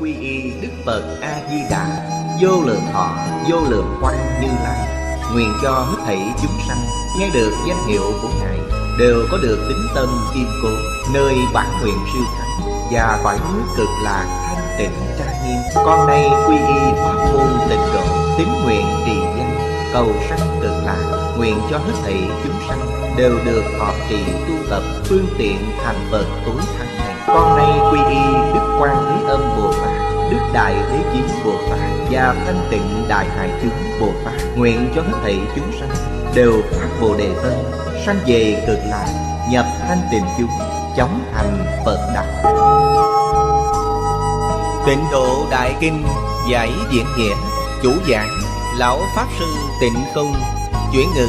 Quy y Đức Phật A-di-đà. Vô lượng thọ, vô lượng quang như lai. Nguyện cho hết thảy chúng sanh Nghe được danh hiệu của Ngài Đều có được tính tâm kiên cố Nơi bản nguyện siêu thắng Và cõi núi cực lạc thanh tịnh trang nghiêm. Con nay quy y pháp môn tịnh độ Tín nguyện trì danh Cầu sanh cực lạc. Nguyện cho hết thảy chúng sanh Đều được họ trì tu tập Phương tiện thành Phật tối thắng. Con nay quy y Đức Quan Thế Âm Bồ Tát, Đức Đại Thế chín Bồ Tát Và Thanh Tịnh Đại Hải Chúng Bồ Tát Nguyện cho hết thảy chúng sanh Đều phát Bồ Đề Tâm, Sanh về cực lạc, Nhập thanh tịnh chúng, Chóng thành Phật Đạo Tịnh độ Đại Kinh, Giải diễn nghĩa, Chủ giảng, Lão Pháp Sư Tịnh Không, Chuyển ngữ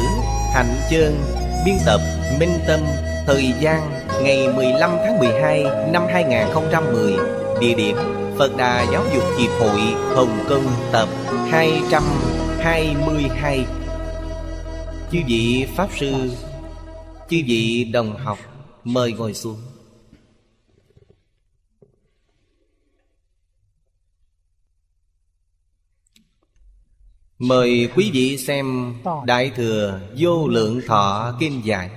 Hạnh Chơn Biên tập, Minh Tâm, Thời gian ngày 15 tháng 12 năm 2010 Địa điểm Phật Đà Giáo dục Hiệp hội Hồng Kông, tập 222 Chư vị Pháp Sư, Chư vị đồng học, Mời ngồi xuống. Mời quý vị xem Đại Thừa Vô Lượng Thọ Kinh Giải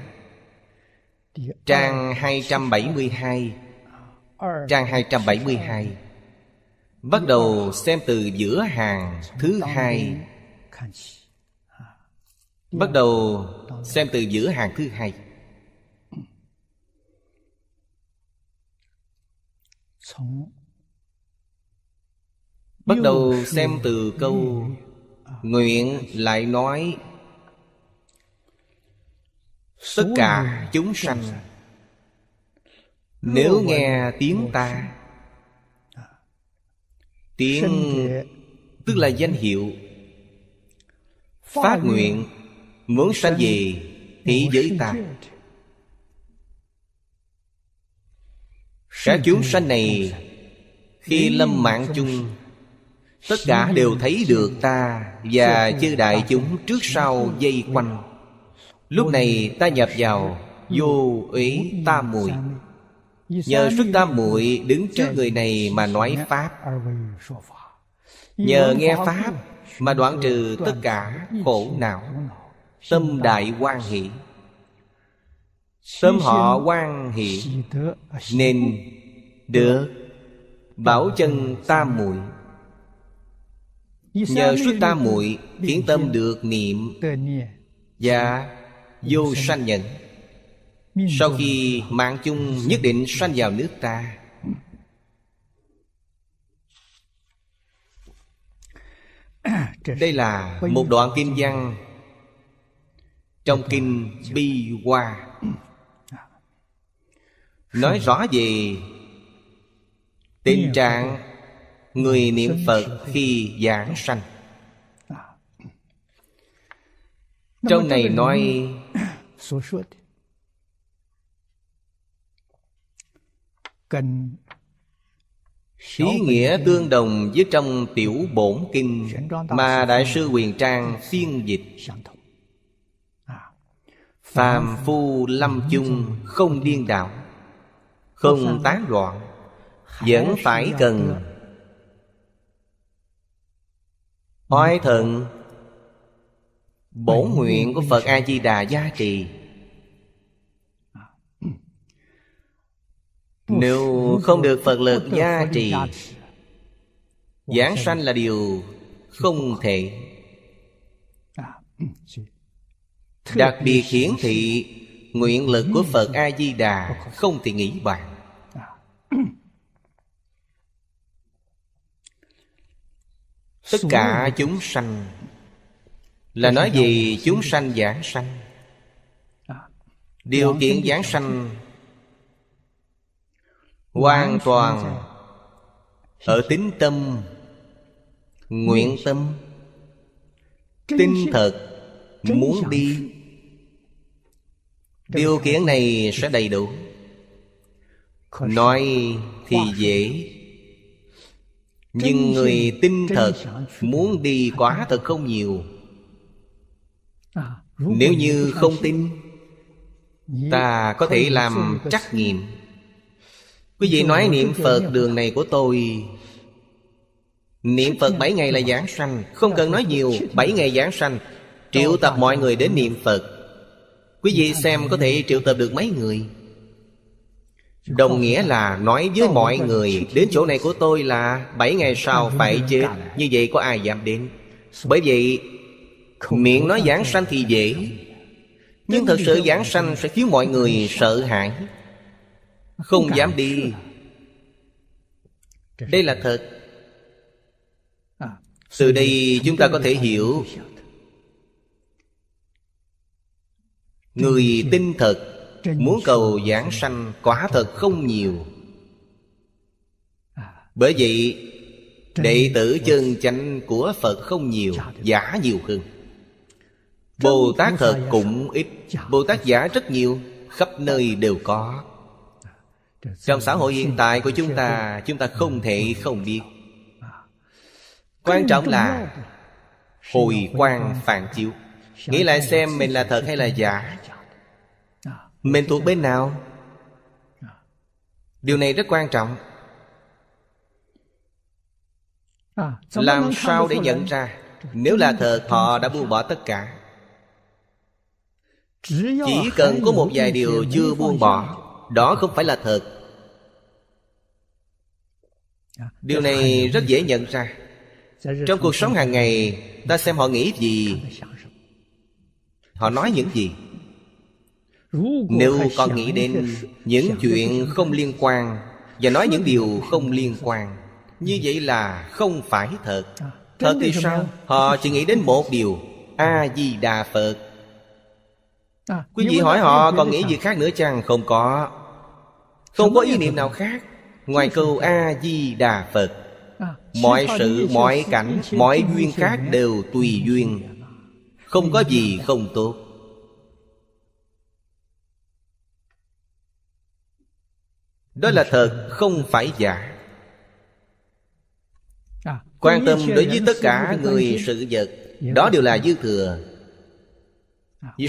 Trang 272 Trang 272 Bắt đầu xem từ giữa hàng thứ hai. Bắt đầu xem từ giữa hàng thứ hai. Bắt đầu xem từ câu, Nguyện lại nói Tất cả chúng sanh Nếu nghe tiếng ta Tiếng tức là danh hiệu Phát nguyện Muốn sanh về Thị giới ta. Các chúng sanh này Khi lâm mạng chung Tất cả đều thấy được ta Và chư đại chúng trước sau dây quanh Lúc này ta nhập vào Vô ý tam muội Nhờ xuất tam muội đứng trước người này mà nói Pháp. Nhờ nghe Pháp mà đoạn trừ tất cả khổ não, Tâm đại quan hỷ. Tâm họ quan hỷ, Nên được Bảo chân tam muội Nhờ xuất tam muội Khiến tâm được niệm Và vô sanh nhận Sau khi mạng chung nhất định sanh vào nước ta, Đây là một đoạn kinh văn Trong kinh Bi Hoa. Nói rõ về Tình trạng Người niệm Phật khi giảng sanh. Trong này nói Ý nghĩa tương đồng với trong tiểu bổn kinh Mà Đại sư Quyền Trang phiên dịch. Phàm phu lâm chung không điên đạo Không tán loạn Vẫn phải cần Oai thận Bổn nguyện của Phật A-di-đà gia trì. Nếu không được Phật lực gia trì Giảng sanh là điều không thể. Đặc biệt hiển thị Nguyện lực của Phật A-di-đà Không thể nghĩ bàn. Tất cả chúng sanh Là nói về chúng sanh giảng sanh. Điều kiện giảng sanh Hoàn toàn Ở tính tâm Nguyện tâm. Tinh thật Muốn đi. Điều kiện này sẽ đầy đủ. Nói thì dễ. Nhưng người tin thật Muốn đi quá thật không nhiều Nếu như không tin Ta có thể làm trắc nghiệm. Quý vị nói niệm Phật đường này của tôi. Niệm Phật 7 ngày là giảng sanh Không cần nói nhiều 7 ngày giảng sanh Triệu tập mọi người đến niệm Phật. Quý vị xem có thể triệu tập được mấy người? Đồng nghĩa là nói với mọi người Đến chỗ này của tôi là 7 ngày sau phải chết. Như vậy có ai dám đến? Bởi vậy Miệng nói giảng sanh thì dễ Nhưng thật sự giảng sanh sẽ khiến mọi người sợ hãi. Không dám đi. Đây là thật. Từ đây chúng ta có thể hiểu. Người tin thật Muốn cầu giảng sanh quả thật không nhiều. Bởi vậy Đệ tử chân chánh của Phật không nhiều Giả nhiều hơn Bồ Tát thật cũng ít. Bồ Tát giả rất nhiều Khắp nơi đều có. Trong xã hội hiện tại của chúng ta Chúng ta không thể không biết. Quan trọng là Hồi quan phản chiếu. Nghĩ lại xem mình là thật hay là giả. Mình thuộc bên nào? Điều này rất quan trọng. Làm sao để nhận ra? Nếu là thật họ đã buông bỏ tất cả Chỉ cần có một vài điều chưa buông bỏ Đó không phải là thật. Điều này rất dễ nhận ra. Trong cuộc sống hàng ngày Ta xem họ nghĩ gì? Họ nói những gì? Nếu con nghĩ đến những chuyện không liên quan Và nói những điều không liên quan Như vậy là không phải thật. Thật thì sao? Họ chỉ nghĩ đến một điều. A-di-đà Phật Quý vị hỏi họ còn nghĩ gì khác nữa chăng? Không có. Không có ý niệm nào khác. Ngoài câu A-di-đà Phật Mọi sự, mọi cảnh, mọi duyên khác đều tùy duyên. Không có gì không tốt. Đó là thật, không phải giả. Quan tâm đối với tất cả người sự vật Đó đều là dư thừa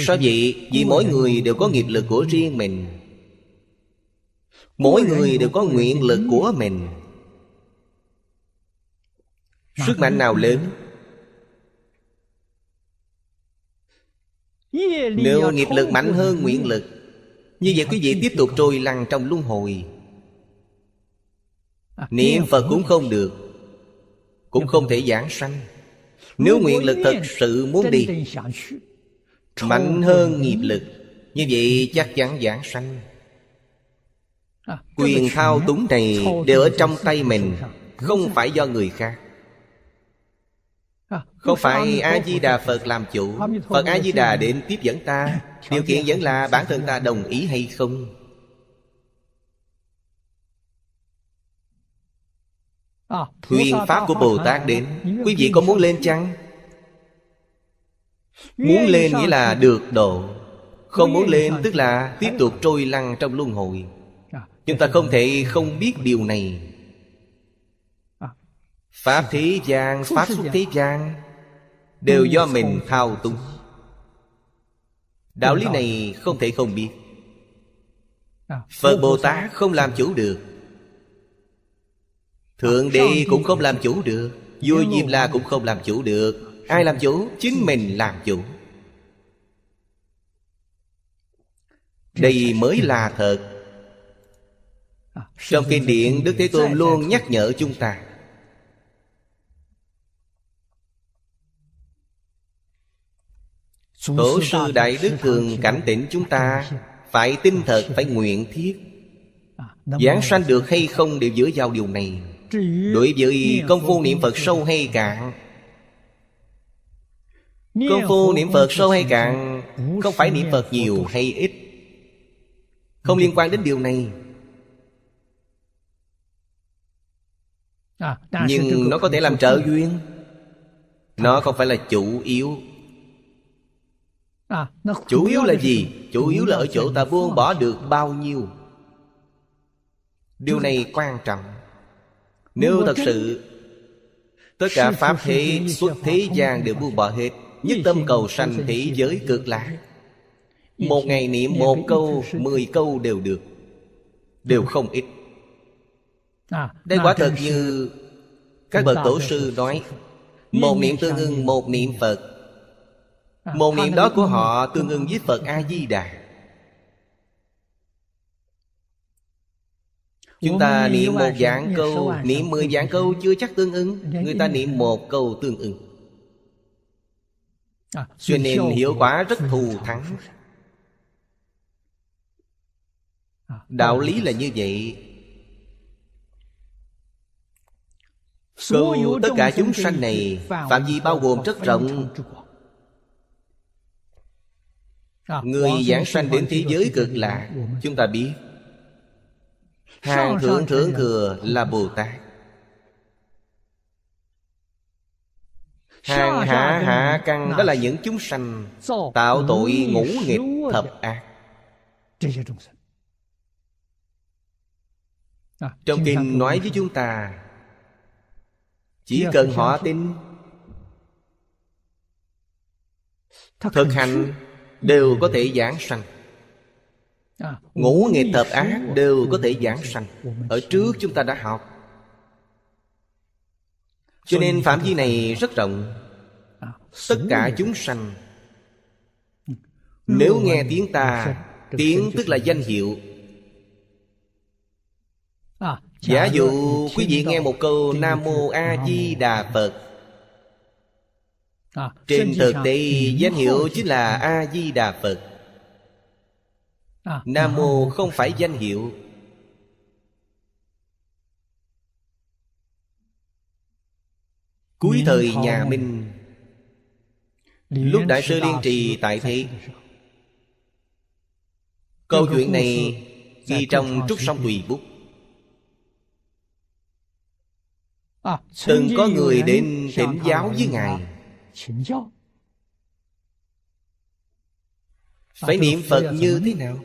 sao vậy? Vì mỗi người đều có nghiệp lực của riêng mình. Mỗi người đều có nguyện lực của mình. Sức mạnh nào lớn? Nếu nghiệp lực mạnh hơn nguyện lực Như vậy quý vị tiếp tục trôi lăn trong luân hồi. Niệm Phật cũng không được Cũng không thể giảng sanh. Nếu nguyện lực thật sự muốn đi Mạnh hơn nghiệp lực. Như vậy chắc chắn giảng sanh. Quyền thao túng này đều ở trong tay mình Không phải do người khác. Không phải A-di-đà Phật làm chủ Phật A-di-đà đến tiếp dẫn ta. Điều kiện vẫn là bản thân ta đồng ý hay không? Thuyên Pháp của Bồ Tát đến. Quý vị có muốn lên chăng? Muốn lên nghĩa là được độ. Không muốn lên tức là tiếp tục trôi lăn trong luân hồi. Chúng ta không thể không biết điều này. Pháp thế gian, Pháp xuất thế gian Đều do mình thao túng. Đạo lý này không thể không biết. Phật Bồ Tát không làm chủ được. Thượng Đế cũng không làm chủ được. Vua Diêm La cũng không làm chủ được Ai làm chủ? Chính mình làm chủ. Đây mới là thật. Trong kinh điển Đức Thế Tôn luôn nhắc nhở chúng ta. Tổ sư Đại Đức thường cảnh tỉnh chúng ta Phải tin thật, phải nguyện thiết. Giảng sanh được hay không đều dựa vào điều này. Đối với công phu niệm Phật sâu hay cạn Công phu niệm Phật sâu hay cạn Không phải niệm Phật nhiều hay ít. Không liên quan đến điều này. Nhưng nó có thể làm trợ duyên. Nó không phải là chủ yếu. Chủ yếu là gì? Chủ yếu là ở chỗ ta buông bỏ được bao nhiêu. Điều này quan trọng. Nếu thật sự Tất cả Pháp thế xuất thế gian đều buông bỏ hết Nhất tâm cầu sanh thế giới cực lạc. Một ngày niệm một câu Mười câu đều được. Đều không ít. Đây quả thật như Các bậc tổ sư nói Một niệm tương ưng một niệm Phật. Một niệm đó của họ tương ưng với Phật A-di-đà. Chúng ta niệm một dạng câu Niệm mười dạng câu chưa chắc tương ứng Người ta niệm một câu tương ứng Cho nên hiệu quả rất thù thắng. Đạo lý là như vậy. Câu tất cả chúng sanh này Phạm vi bao gồm rất rộng. Người giảng sanh đến thế giới cực lạc Chúng ta biết. Hàng thượng thượng thừa là Bồ Tát Hàng hạ hạ căn đó là những chúng sanh Tạo tội ngũ nghịch thập ác. Trong kinh nói với chúng ta Chỉ cần họ tin Thực hành đều có thể giảng sanh. Ngũ nghịch thập ác đều có thể giảng sanh. Ở trước chúng ta đã học Cho nên phạm vi này rất rộng. Tất cả chúng sanh. Nếu nghe tiếng ta Tiếng tức là danh hiệu. Giả dụ quý vị nghe một câu Nam Mô A Di Đà Phật. Trên thực tế danh hiệu chính là A Di Đà Phật. Nam Mô không phải danh hiệu Cuối thời nhà Minh Lúc Đại sư Liên Trì tại thế Câu chuyện này ghi trong Trúc Sông Tùy Bút. Từng có người đến thỉnh giáo với Ngài. Phải niệm Phật như thế nào?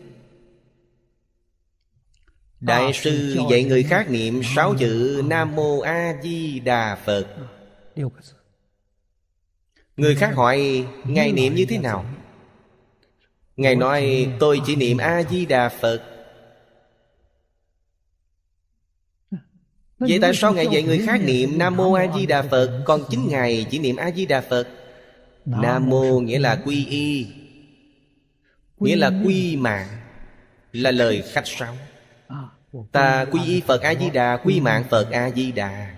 Đại sư dạy người khác niệm sáu chữ Nam Mô A Di Đà Phật Người khác hỏi Ngài niệm như thế nào? Ngài nói tôi chỉ niệm A-di-đà Phật. Vậy tại sao Ngài dạy người khác niệm Nam Mô A Di Đà Phật Còn chính Ngài chỉ niệm A Di Đà Phật. Nam Mô nghĩa là quy y. Nghĩa là quy mạng Là lời khách sáo. Ta quy y Phật A Di Đà Quy mạng Phật A Di Đà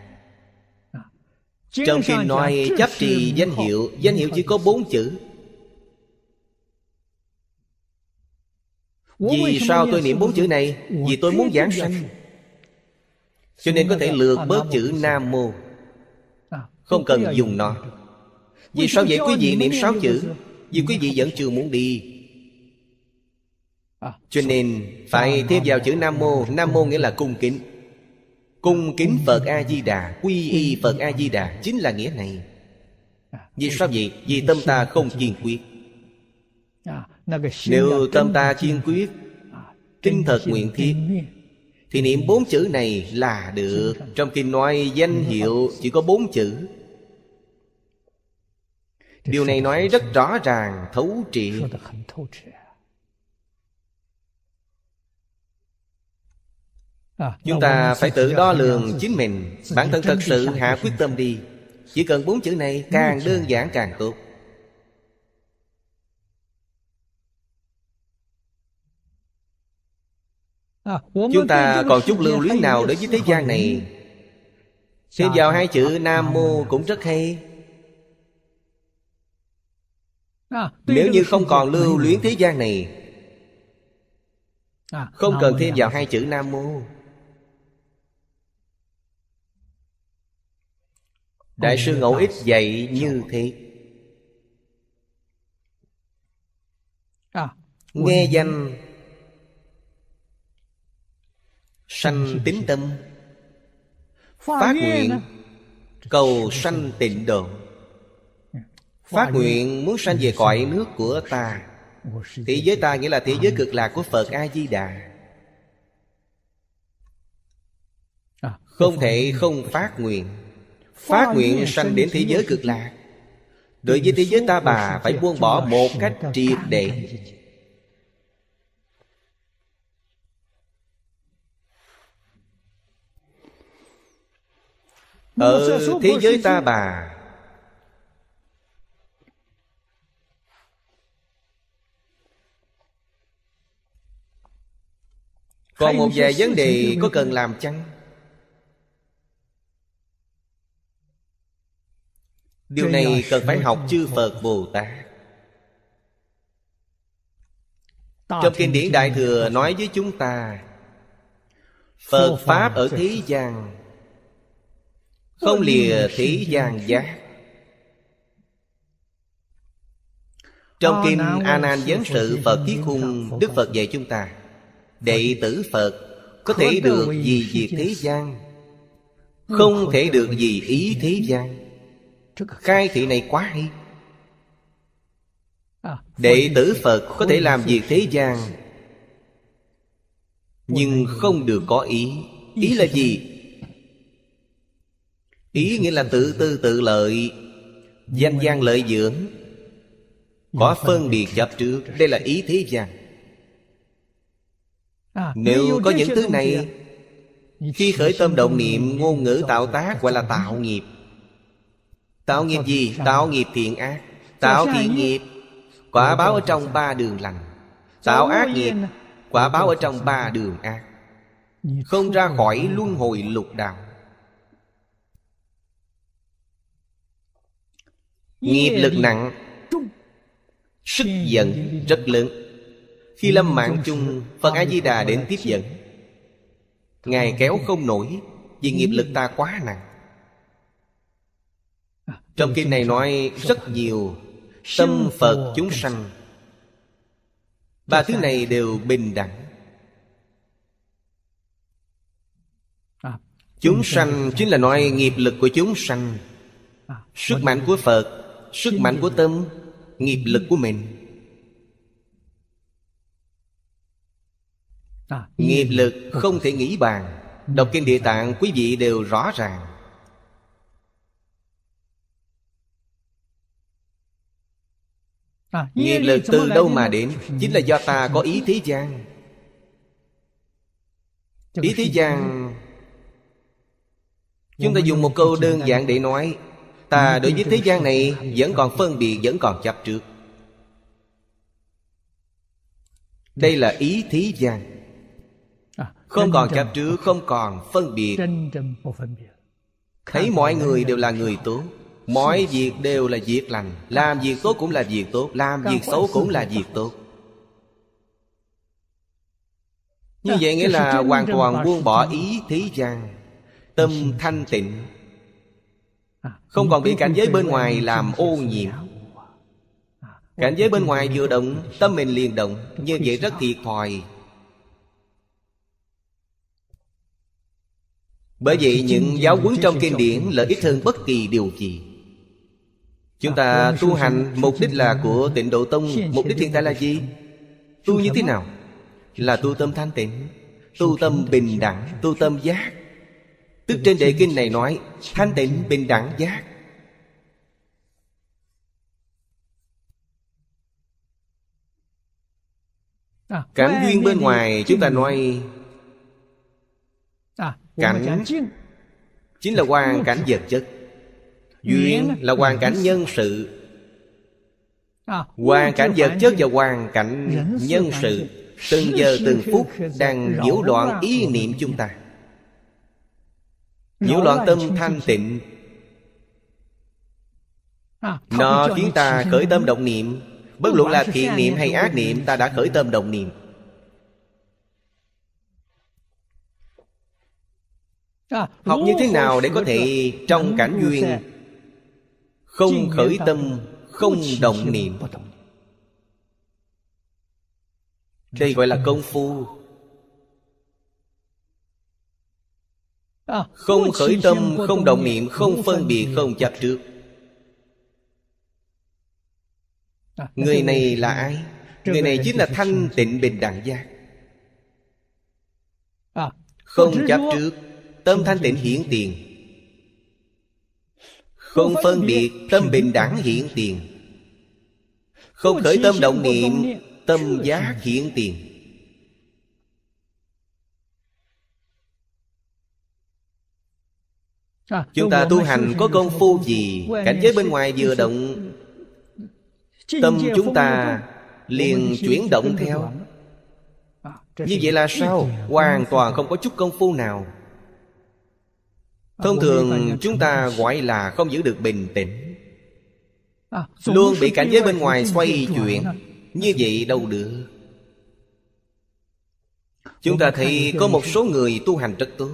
Trong kinh nói chấp trì danh hiệu Danh hiệu chỉ có bốn chữ. Vì sao tôi niệm bốn chữ này? Vì tôi muốn giảng sanh Cho nên có thể lược bớt chữ Nam Mô. Không cần dùng nó. Vì sao vậy? quý vị niệm sáu chữ. Vì quý vị vẫn chưa muốn đi. Cho nên phải thêm vào chữ Nam Mô. Nam Mô nghĩa là cung kính Cung kính Phật A-di-đà Quy y Phật A-di-đà Chính là nghĩa này. Vì sao vậy? Vì tâm ta không kiên quyết. Nếu tâm ta kiên quyết Kinh thật nguyện thiết Thì niệm bốn chữ này là được. Trong kinh nói danh hiệu chỉ có bốn chữ. Điều này nói rất rõ ràng, thấu triệt Chúng ta phải tự đo lường chính mình. Bản thân thật sự hạ quyết tâm đi. Chỉ cần bốn chữ này càng đơn giản càng tốt. Chúng ta còn chút lưu luyến nào đối với thế gian này. Thêm vào hai chữ Nam Mô cũng rất hay. Nếu như không còn lưu luyến thế gian này Không cần thêm vào hai chữ Nam Mô Đại sư Ngẫu Ích dạy như thế. Nghe danh Sanh tính tâm. Phát nguyện Cầu sanh tịnh độ. Phát nguyện muốn sanh về cõi nước của ta. Thế giới ta nghĩa là thế giới cực lạc của Phật A-di-đà. Không thể không phát nguyện Phát nguyện sanh đến thế giới cực lạc Đối với thế giới ta bà Phải buông bỏ một cách triệt để Ở thế giới ta bà, Còn một vài vấn đề có cần làm chăng? Điều này cần phải học chư Phật Bồ Tát. Trong kinh điển Đại Thừa nói với chúng ta Phật Pháp ở thế gian Không lìa thế gian giác Trong kinh A Nan Giáng sự Phật Thiết Khung Đức Phật dạy chúng ta Đệ tử Phật Có thể được gì việc thế gian? Không thể được gì ý thế gian Khai thị này quá hay. À, Đệ tử Phật có thể làm việc thế gian Nhưng không được có ý. Ý là gì? Ý nghĩa là tự tư tự lợi Danh gian lợi dưỡng. Có phân biệt chấp trước. Đây là ý thế gian. À, Nếu có những thứ này Khi khởi tâm động niệm Ngôn ngữ tạo tác gọi là tạo nghiệp Tạo nghiệp gì? Tạo nghiệp thiện ác Tạo thiện nghiệp Quả báo ở trong ba đường lành. Tạo ác nghiệp Quả báo ở trong ba đường ác. Không ra khỏi luân hồi lục đạo. Nghiệp lực nặng Sức giận rất lớn. Khi lâm mạng chung Phật A-di-đà đến tiếp dẫn. Ngài kéo không nổi Vì nghiệp lực ta quá nặng trong kinh này nói rất nhiều Tâm Phật chúng sanh. Ba thứ này đều bình đẳng. À, Chúng sanh chính là nói nghiệp lực của chúng sanh. À, Sức mạnh của Phật Sức mạnh của tâm Nghiệp lực của mình. À, Nghiệp lực không thể nghĩ bàn. Đọc kinh địa tạng quý vị đều rõ ràng Nghiệp lực từ đâu mà đến? Chính là do ta có ý thế gian. Ý thế gian Chúng ta dùng một câu đơn giản để nói Ta đối với thế gian này Vẫn còn phân biệt Vẫn còn chấp trước. Đây là ý thế gian. À, Không còn chấp trước Không còn phân biệt. Thấy mọi người đều là người tốt Mọi việc đều là việc lành. Làm việc tốt cũng là việc tốt. Làm việc xấu cũng là việc tốt. Như vậy nghĩa là hoàn toàn buông bỏ ý thế gian Tâm thanh tịnh. À, Không còn bị cảnh giới bên ngoài làm ô nhiễm. à, Cảnh giới bên ngoài vừa động Tâm mình liền động. Như vậy rất thiệt thòi. Bởi vậy những giáo huấn trong kinh điển Lợi ích hơn bất kỳ điều gì Chúng ta tu hành mục đích là của tịnh độ tông. Mục đích hiện tại là gì? Tu như thế nào? Là tu tâm thanh tịnh Tu tâm bình đẳng Tu tâm giác. Tức trên đề kinh này nói Thanh tịnh bình đẳng giác. À, Cảnh duyên bên ngoài chúng ta nói à, Cảnh Chính là hoàn cảnh vật chất Duyên là hoàn cảnh nhân sự. À, Hoàn cảnh vật chất và hoàn cảnh nhân sự. Từng giờ từng phút đang nhiễu loạn ý niệm chúng ta. Nhiễu loạn tâm thanh tịnh. À, Nó khiến ta khởi tâm động niệm. Bất luận là thiện niệm hay ác niệm Ta đã khởi tâm động niệm. À, Học như thế nào để có thể Trong cảnh duyên không khởi tâm Không động niệm. Đây gọi là công phu. À, Không khởi tâm Không động niệm Không phân biệt Không chấp trước à, Người này là ai? Người này chính là thanh tịnh bình đẳng giác. À, Không chấp trước Tâm thanh tịnh hiển tiền không phân biệt tâm bình đẳng hiện tiền. Không khởi tâm động niệm Tâm giác hiện tiền. Chúng ta tu hành có công phu gì? Cảnh giới bên ngoài vừa động Tâm chúng ta liền chuyển động theo. Như vậy là sao? Hoàn toàn không có chút công phu nào Thông thường chúng ta gọi là không giữ được bình tĩnh. Luôn bị cảnh giới bên ngoài xoay chuyển. Như vậy đâu được. Chúng ta thấy có một số người tu hành rất tốt.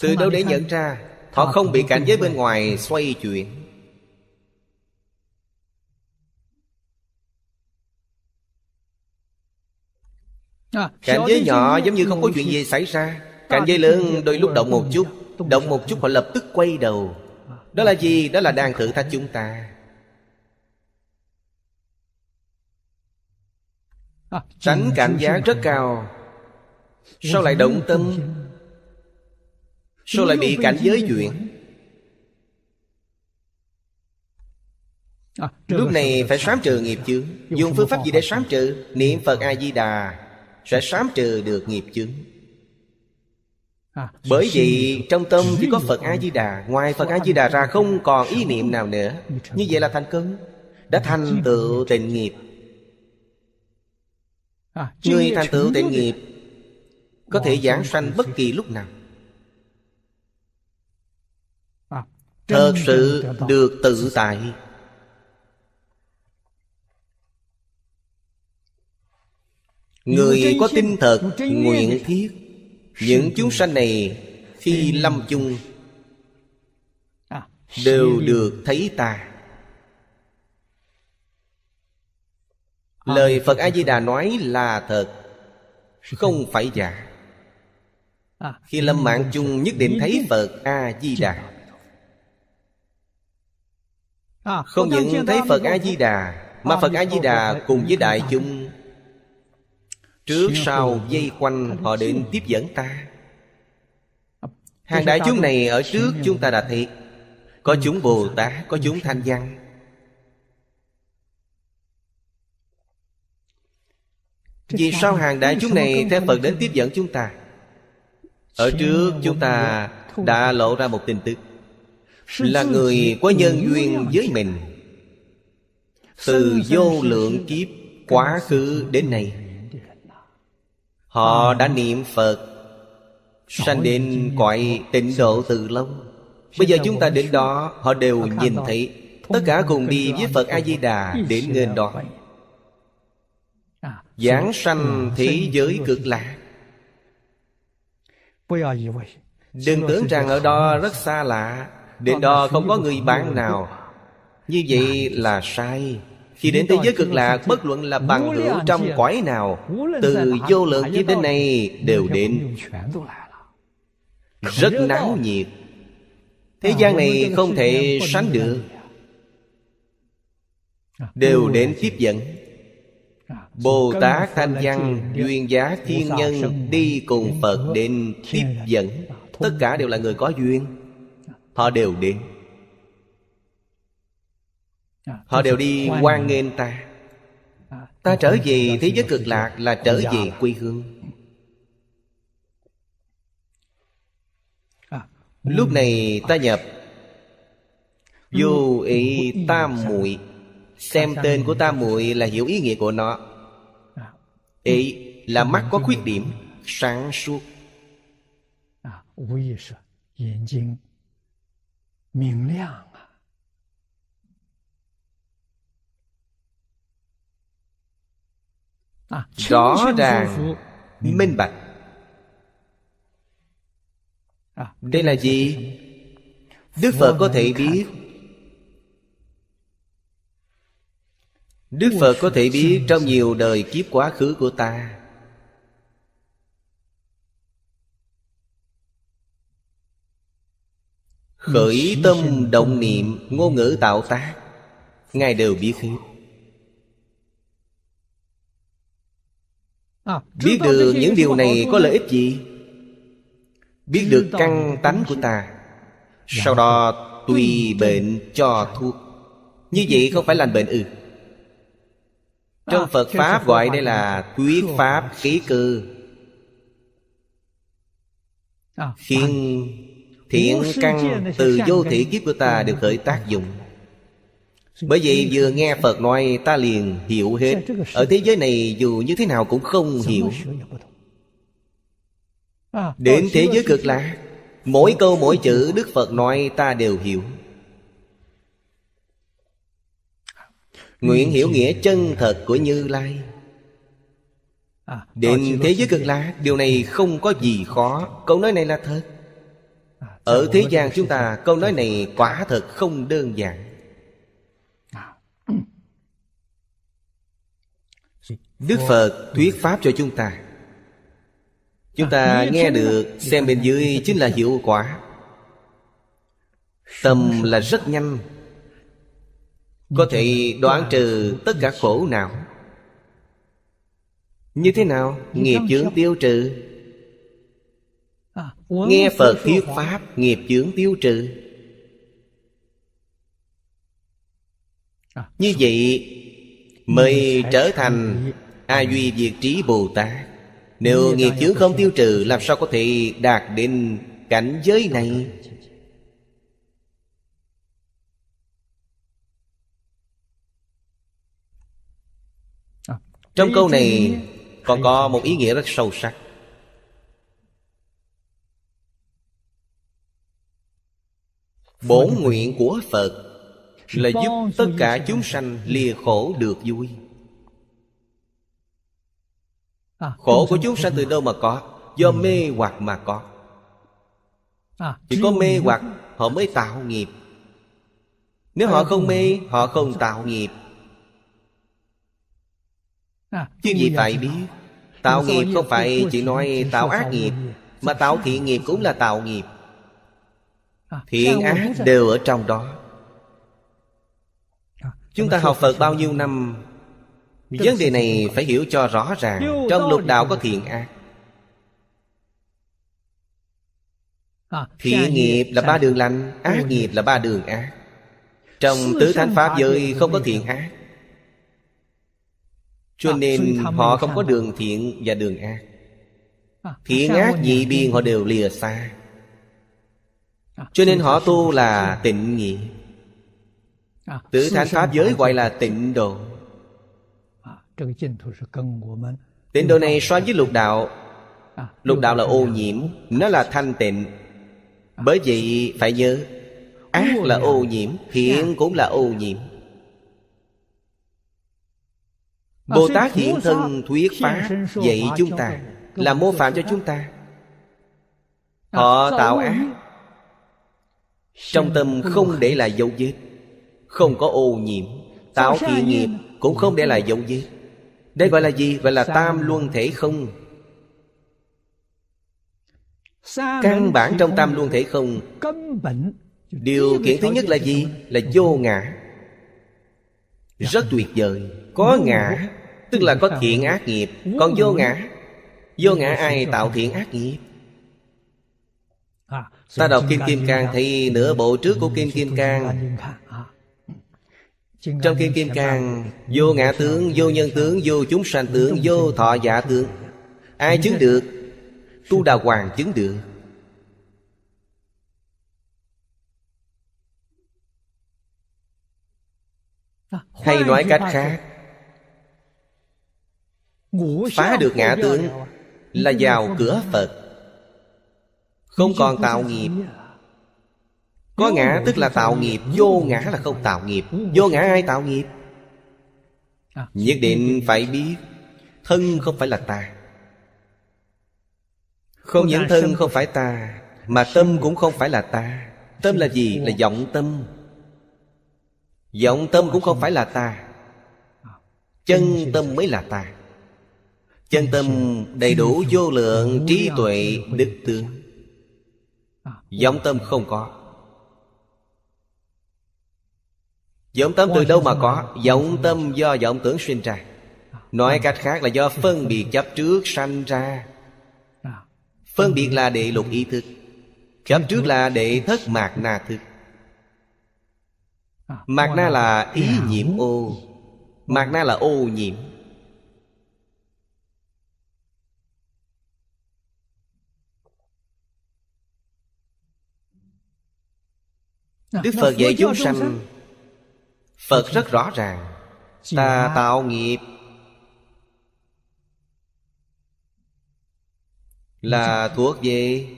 Từ đâu để nhận ra Họ không bị cảnh giới bên ngoài xoay chuyển Cảnh giới nhỏ giống như không có chuyện gì xảy ra. Cảnh giới lớn đôi lúc động một chút. Động một chút họ lập tức quay đầu. Đó là gì? Đó là đang thử thách chúng ta. Tránh cảm giác rất cao. Sao lại động tâm? Sao lại bị cảnh giới chuyển Lúc này phải sám trừ nghiệp chướng. Dùng phương pháp gì để sám trừ. Niệm Phật A-di-đà Sẽ sám trừ được nghiệp chướng. Bởi vì trong tâm chỉ có Phật A-di-đà Ngoài Phật A-di-đà ra không còn ý niệm nào nữa. Như vậy là thành công. Đã thành tựu tịnh nghiệp. Người thành tựu tịnh nghiệp Có thể giảng sanh bất kỳ lúc nào. Thật sự được tự tại Người có tinh thật nguyện thiết. Những chúng sanh này Khi lâm chung Đều được thấy ta Lời Phật A-di-đà nói là thật Không phải giả. Khi lâm mạng chung nhất định thấy Phật A-di-đà. Không những thấy Phật A-di-đà Mà Phật A-di-đà cùng với đại chúng Trước sau dây quanh họ đến tiếp dẫn ta. Hàng đại chúng này ở trước chúng ta đã thấy Có chúng Bồ Tát, có chúng Thanh Văn. Vì sao hàng đại chúng này theo Phật đến tiếp dẫn chúng ta? Ở trước chúng ta đã lộ ra một tin tức Là người có nhân duyên với mình. Từ vô lượng kiếp quá khứ đến nay Họ đã niệm Phật Sanh đến cõi tịnh độ từ lâu. Bây giờ chúng ta đến đó Họ đều nhìn thấy. Tất cả cùng đi với Phật A-di-đà Đến nghênh đó. Giảng sanh thế giới cực lạc. Đừng tưởng rằng ở đó rất xa lạ. Đến đó không có người bạn nào. Như vậy là sai Khi đến thế giới cực lạc Bất luận là bằng hữu trong cõi nào Từ vô lượng kiếp đến nay Đều đến Rất náo nhiệt. Thế gian này không thể sánh được. Đều đến tiếp dẫn. Bồ Tát Thanh Văn Duyên Giá Thiên Nhân Đi cùng Phật đến tiếp dẫn. Tất cả đều là người có duyên. Họ đều đến Họ đều đi quan nghênh ta. Ta trở về thế giới cực lạc là trở về quê hương. Lúc này ta nhập. Vô ý tam muội. Xem tên của tam muội là hiểu ý nghĩa của nó. Ý là mắt có khuyết điểm Sáng suốt Rõ ràng Minh bạch。Đây là gì? Đức Phật có thể biết Đức Phật có thể biết. Trong nhiều đời kiếp quá khứ của ta. Khởi tâm động niệm Ngôn ngữ tạo tác Ngài đều biết hết Biết được những điều này có lợi ích gì? Biết được căn tánh của ta. Sau đó tùy bệnh cho thuốc. Như vậy không phải lành bệnh ư? Trong Phật Pháp gọi đây là Thuyết Pháp ký cư Khiến thiện căn từ vô thị kiếp của ta đều khởi tác dụng Bởi vậy vừa nghe Phật nói ta liền hiểu hết. Ở thế giới này dù như thế nào cũng không hiểu. Đến thế giới cực lạc Mỗi câu mỗi chữ Đức Phật nói ta đều hiểu. Nguyện hiểu nghĩa chân thật của Như Lai. Đến thế giới cực lạc Điều này không có gì khó. Câu nói này là thật. Ở thế gian chúng ta Câu nói này quả thật không đơn giản Đức Phật thuyết Pháp cho chúng ta. Chúng ta nghe được Xem bên dưới chính là hiệu quả. Tâm là rất nhanh. Có thể đoán trừ tất cả khổ nào. Như thế nào? Nghiệp chướng tiêu trừ. Nghe Phật thuyết Pháp. Nghiệp chướng tiêu trừ. Như vậy Mới trở thành A Duy Diệt Trí Bồ Tát Nếu nghiệp chướng không tiêu trừ Làm sao có thể đạt đến cảnh giới này? Trong câu này còn có một ý nghĩa rất sâu sắc. Bổn nguyện của Phật Là giúp tất cả chúng sanh lìa khổ được vui Khổ của chúng sanh từ đâu mà có? Do mê hoặc mà có. Chỉ có mê hoặc họ mới tạo nghiệp. Nếu họ không mê Họ không tạo nghiệp. Chứ gì phải biết. Tạo nghiệp không phải chỉ nói tạo ác nghiệp Mà tạo thiện nghiệp cũng là tạo nghiệp. Thiện ác đều ở trong đó. Chúng ta học Phật bao nhiêu năm Vấn đề này phải hiểu cho rõ ràng. Trong lục đạo có thiện ác. Thiện nghiệp là ba đường lành Ác nghiệp là ba đường ác. Trong tứ thánh pháp giới không có thiện ác. Cho nên họ không có đường thiện và đường ác. Thiện ác dị biên họ đều lìa xa. Cho nên họ tu là tịnh nghiệp Tứ thánh pháp giới gọi là tịnh độ Tịnh độ này so với lục đạo. Lục đạo là ô nhiễm Nó là thanh tịnh. Bởi vậy phải nhớ Ác là ô nhiễm. Thiện cũng là ô nhiễm. Bồ Tát hiện thân thuyết Pháp Dạy chúng ta Là mô phạm cho chúng ta. Họ tạo ác. Trong tâm không để lại dấu vết Không có ô nhiễm. Tạo thiện nghiệp cũng không để lại dấu vết đây gọi là gì? Gọi là tam luân thể không. Căn bản trong tam luân thể không. Điều kiện thứ nhất là gì? Là vô ngã. Rất tuyệt vời. Có ngã Tức là có thiện ác nghiệp. Còn vô ngã? Vô ngã ai tạo thiện ác nghiệp? Ta đọc Kim Kim Cang Thì nửa bộ trước của Kim Kim Cang trong Kim Kim Cang Vô ngã tướng, vô nhân tướng, vô chúng sanh tướng Vô thọ giả tướng. Ai chứng được? Tu Đà Hoàng chứng được. Hay nói cách khác. Phá được ngã tướng Là vào cửa Phật. Không còn tạo nghiệp có ngã tức là tạo nghiệp Vô ngã là không tạo nghiệp. Vô ngã ai tạo nghiệp? Nhất định phải biết Thân không phải là ta. Không những thân không phải ta Mà tâm cũng không phải là ta. Tâm là gì? Là vọng tâm. Vọng tâm cũng không phải là ta. Chân tâm mới là ta. Chân tâm đầy đủ vô lượng trí tuệ đức tướng Vọng tâm không có Vọng tâm từ đâu mà có? Vọng tâm do vọng tưởng sinh ra. Nói cách khác là do phân biệt chấp trước sanh ra. Phân biệt là đệ lục ý thức. Chấp trước là đệ thất mạc na thức. Mạc na là ý nhiễm ô. Mạc na là ô nhiễm. Đức Phật dạy chúng sanh. Phật rất rõ ràng. Ta tạo nghiệp. Là thuộc về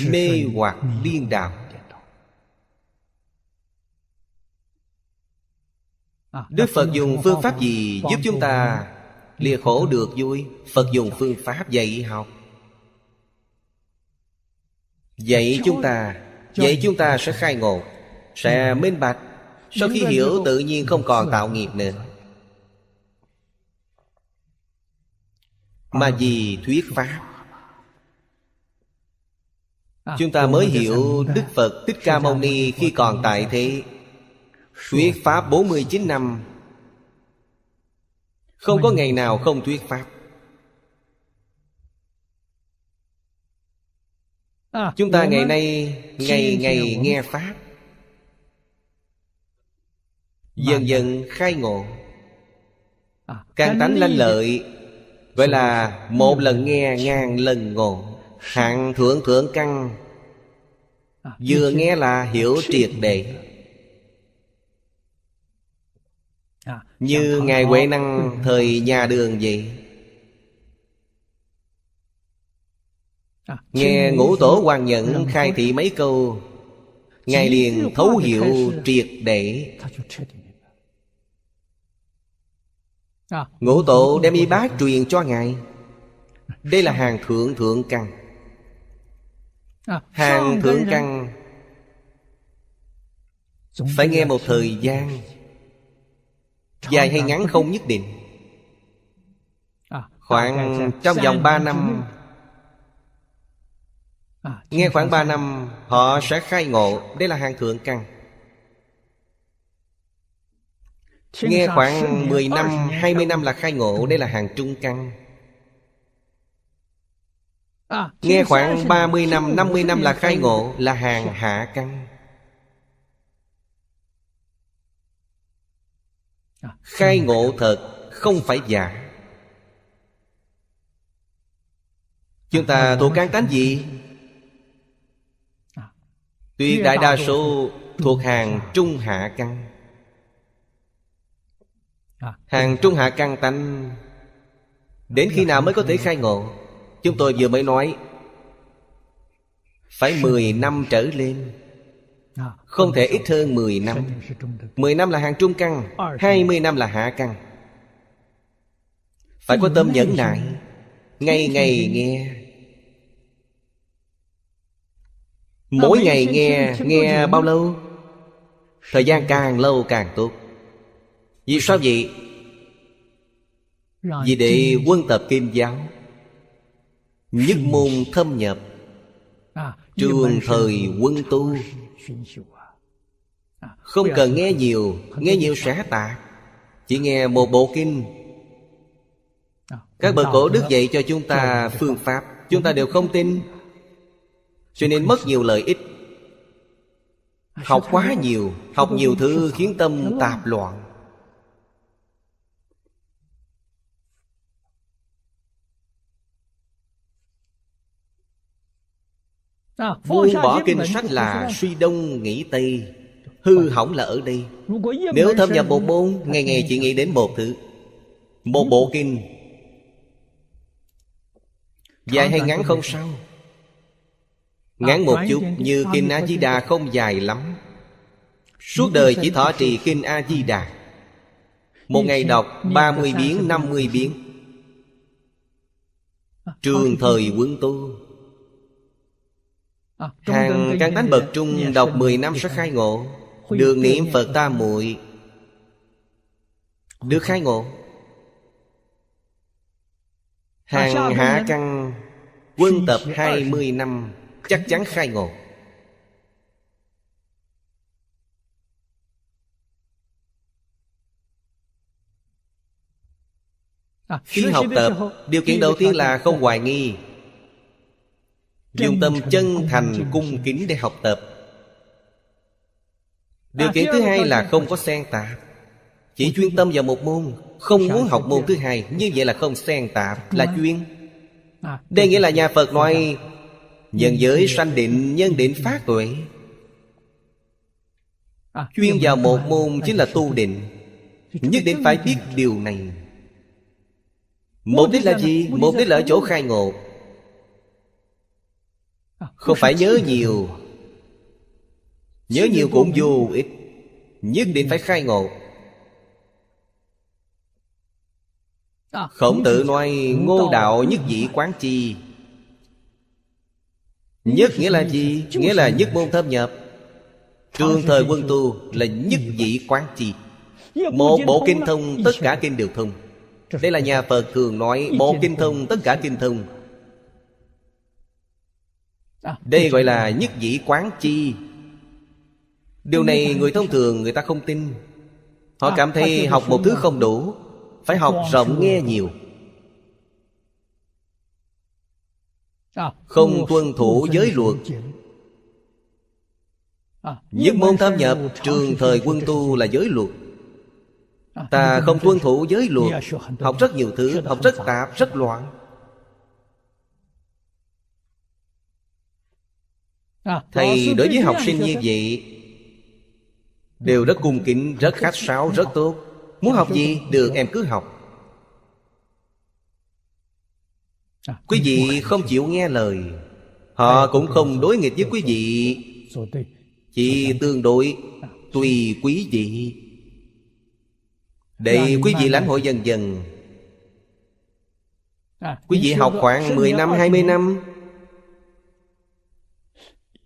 Mê hoặc điên đạo Đức Phật dùng phương pháp gì giúp chúng ta lìa khổ được vui? Phật dùng phương pháp dạy học. Dạy chúng ta Dạy chúng ta sẽ khai ngộ Sẽ minh bạch. Sau khi hiểu tự nhiên không còn tạo nghiệp nữa. Mà vì thuyết pháp Chúng ta mới hiểu Đức Phật Thích Ca Mâu Ni khi còn tại thế. Thuyết Pháp 49 năm. Không có ngày nào không thuyết Pháp Chúng ta ngày nay Ngày ngày nghe Pháp. Dần dần khai ngộ. Càng tánh lanh lợi Gọi là một lần nghe ngàn lần ngộ. Hạng thượng thượng căn Vừa nghe là hiểu triệt để. Như Ngài Huệ Năng thời nhà đường vậy Nghe ngũ tổ hoàng nhẫn khai thị mấy câu. Ngài liền thấu hiểu triệt để. Ngũ tổ đem y bác truyền cho Ngài. Đây là hàng thượng thượng căn. Hàng thượng căn Phải nghe một thời gian. Dài hay ngắn không nhất định. Khoảng trong vòng 3 năm Nghe khoảng 3 năm Họ sẽ khai ngộ. Đây là hàng thượng căn. Nghe khoảng 10 năm 20 năm là khai ngộ. Đây là hàng trung căn. Nghe khoảng 30 năm 50 năm là khai ngộ Là hàng hạ căn. Khai ngộ thật Không phải giả. Chúng ta thuộc căn tánh gì? Tuy đại đa số thuộc hàng trung hạ căn. Hàng trung hạ căn tánh Đến khi nào mới có thể khai ngộ? Chúng tôi vừa mới nói Phải 10 năm trở lên. Không thể ít hơn 10 năm. 10 năm là hàng trung căn 20 năm là hạ căn. Phải có tâm nhẫn nại Ngày ngày nghe Mỗi ngày nghe Nghe bao lâu? Thời gian càng lâu càng tốt. Vì sao vậy? Vì để quân tập kim giáo Nhất môn thâm nhập Trường thời quân tu. Không cần nghe nhiều Nghe nhiều sẽ tạc. Chỉ nghe một bộ kinh. Các bậc cổ đức dạy cho chúng ta phương pháp. Chúng ta đều không tin cho nên mất nhiều lợi ích. Học quá nhiều, Học nhiều thứ khiến tâm tạp loạn. Buông bỏ kinh sách là suy đông nghĩ tây. Hư hỏng là ở đây. Nếu thâm nhập một môn, Ngày ngày chỉ nghĩ đến một thứ. Một bộ kinh. Dài hay ngắn không sao. Ngắn một chút như Kinh A-di-đà không dài lắm. Suốt đời chỉ thọ trì Kinh A-di-đà Một ngày đọc 30 biến, 50 biến. Trường thời quân tu. Hàng căn tánh bậc trung đọc 10 năm sẽ khai ngộ. Đường niệm Phật ta muội. Được khai ngộ. Hàng hạ căn Quân tập 20 năm chắc chắn khai ngộ. À, khi học tập điều kiện đầu tiên là không hoài nghi. Dùng tâm chân thành cung kính để học tập. Điều kiện thứ hai là không có xen tạp. Chỉ chuyên tâm vào một môn không muốn học môn thứ hai như vậy là không xen tạp là chuyên. À, đây nghĩa là nhà phật nói Nhân giới sanh định Nhân định phát tuệ Chuyên vào một môn chính là tu định. Nhất định phải biết điều này. Mục đích là gì? Mục đích là ở chỗ khai ngộ. Không phải nhớ nhiều. Nhớ nhiều cũng vô ích. Nhất định phải khai ngộ. Khổng tử nói ngô đạo nhất dĩ quán chi Nhất nghĩa là gì? Nghĩa là nhất môn thâm nhập. Trường thời quân tu là nhất dĩ quán chi. Một bộ kinh thông tất cả kinh đều thông. Đây là nhà Phật thường nói Bộ kinh thông tất cả kinh thông. Đây gọi là nhất dĩ quán chi. Điều này người thông thường người ta không tin. Họ cảm thấy học một thứ không đủ Phải học rộng nghe nhiều Không tuân thủ giới luật. Nhất môn tham nhập trường thời quân tu là giới luật. Ta không tuân thủ giới luật. Học rất nhiều thứ Học rất tạp, rất loạn. Thầy đối với học sinh như vậy Đều rất cung kính, rất khách sáo, rất tốt. Muốn học gì, được em cứ học Quý vị không chịu nghe lời. Họ cũng không đối nghịch với quý vị. Chỉ tương đối Tùy quý vị. Để quý vị lãnh hội dần dần. Quý vị học khoảng 10 năm, 20 năm.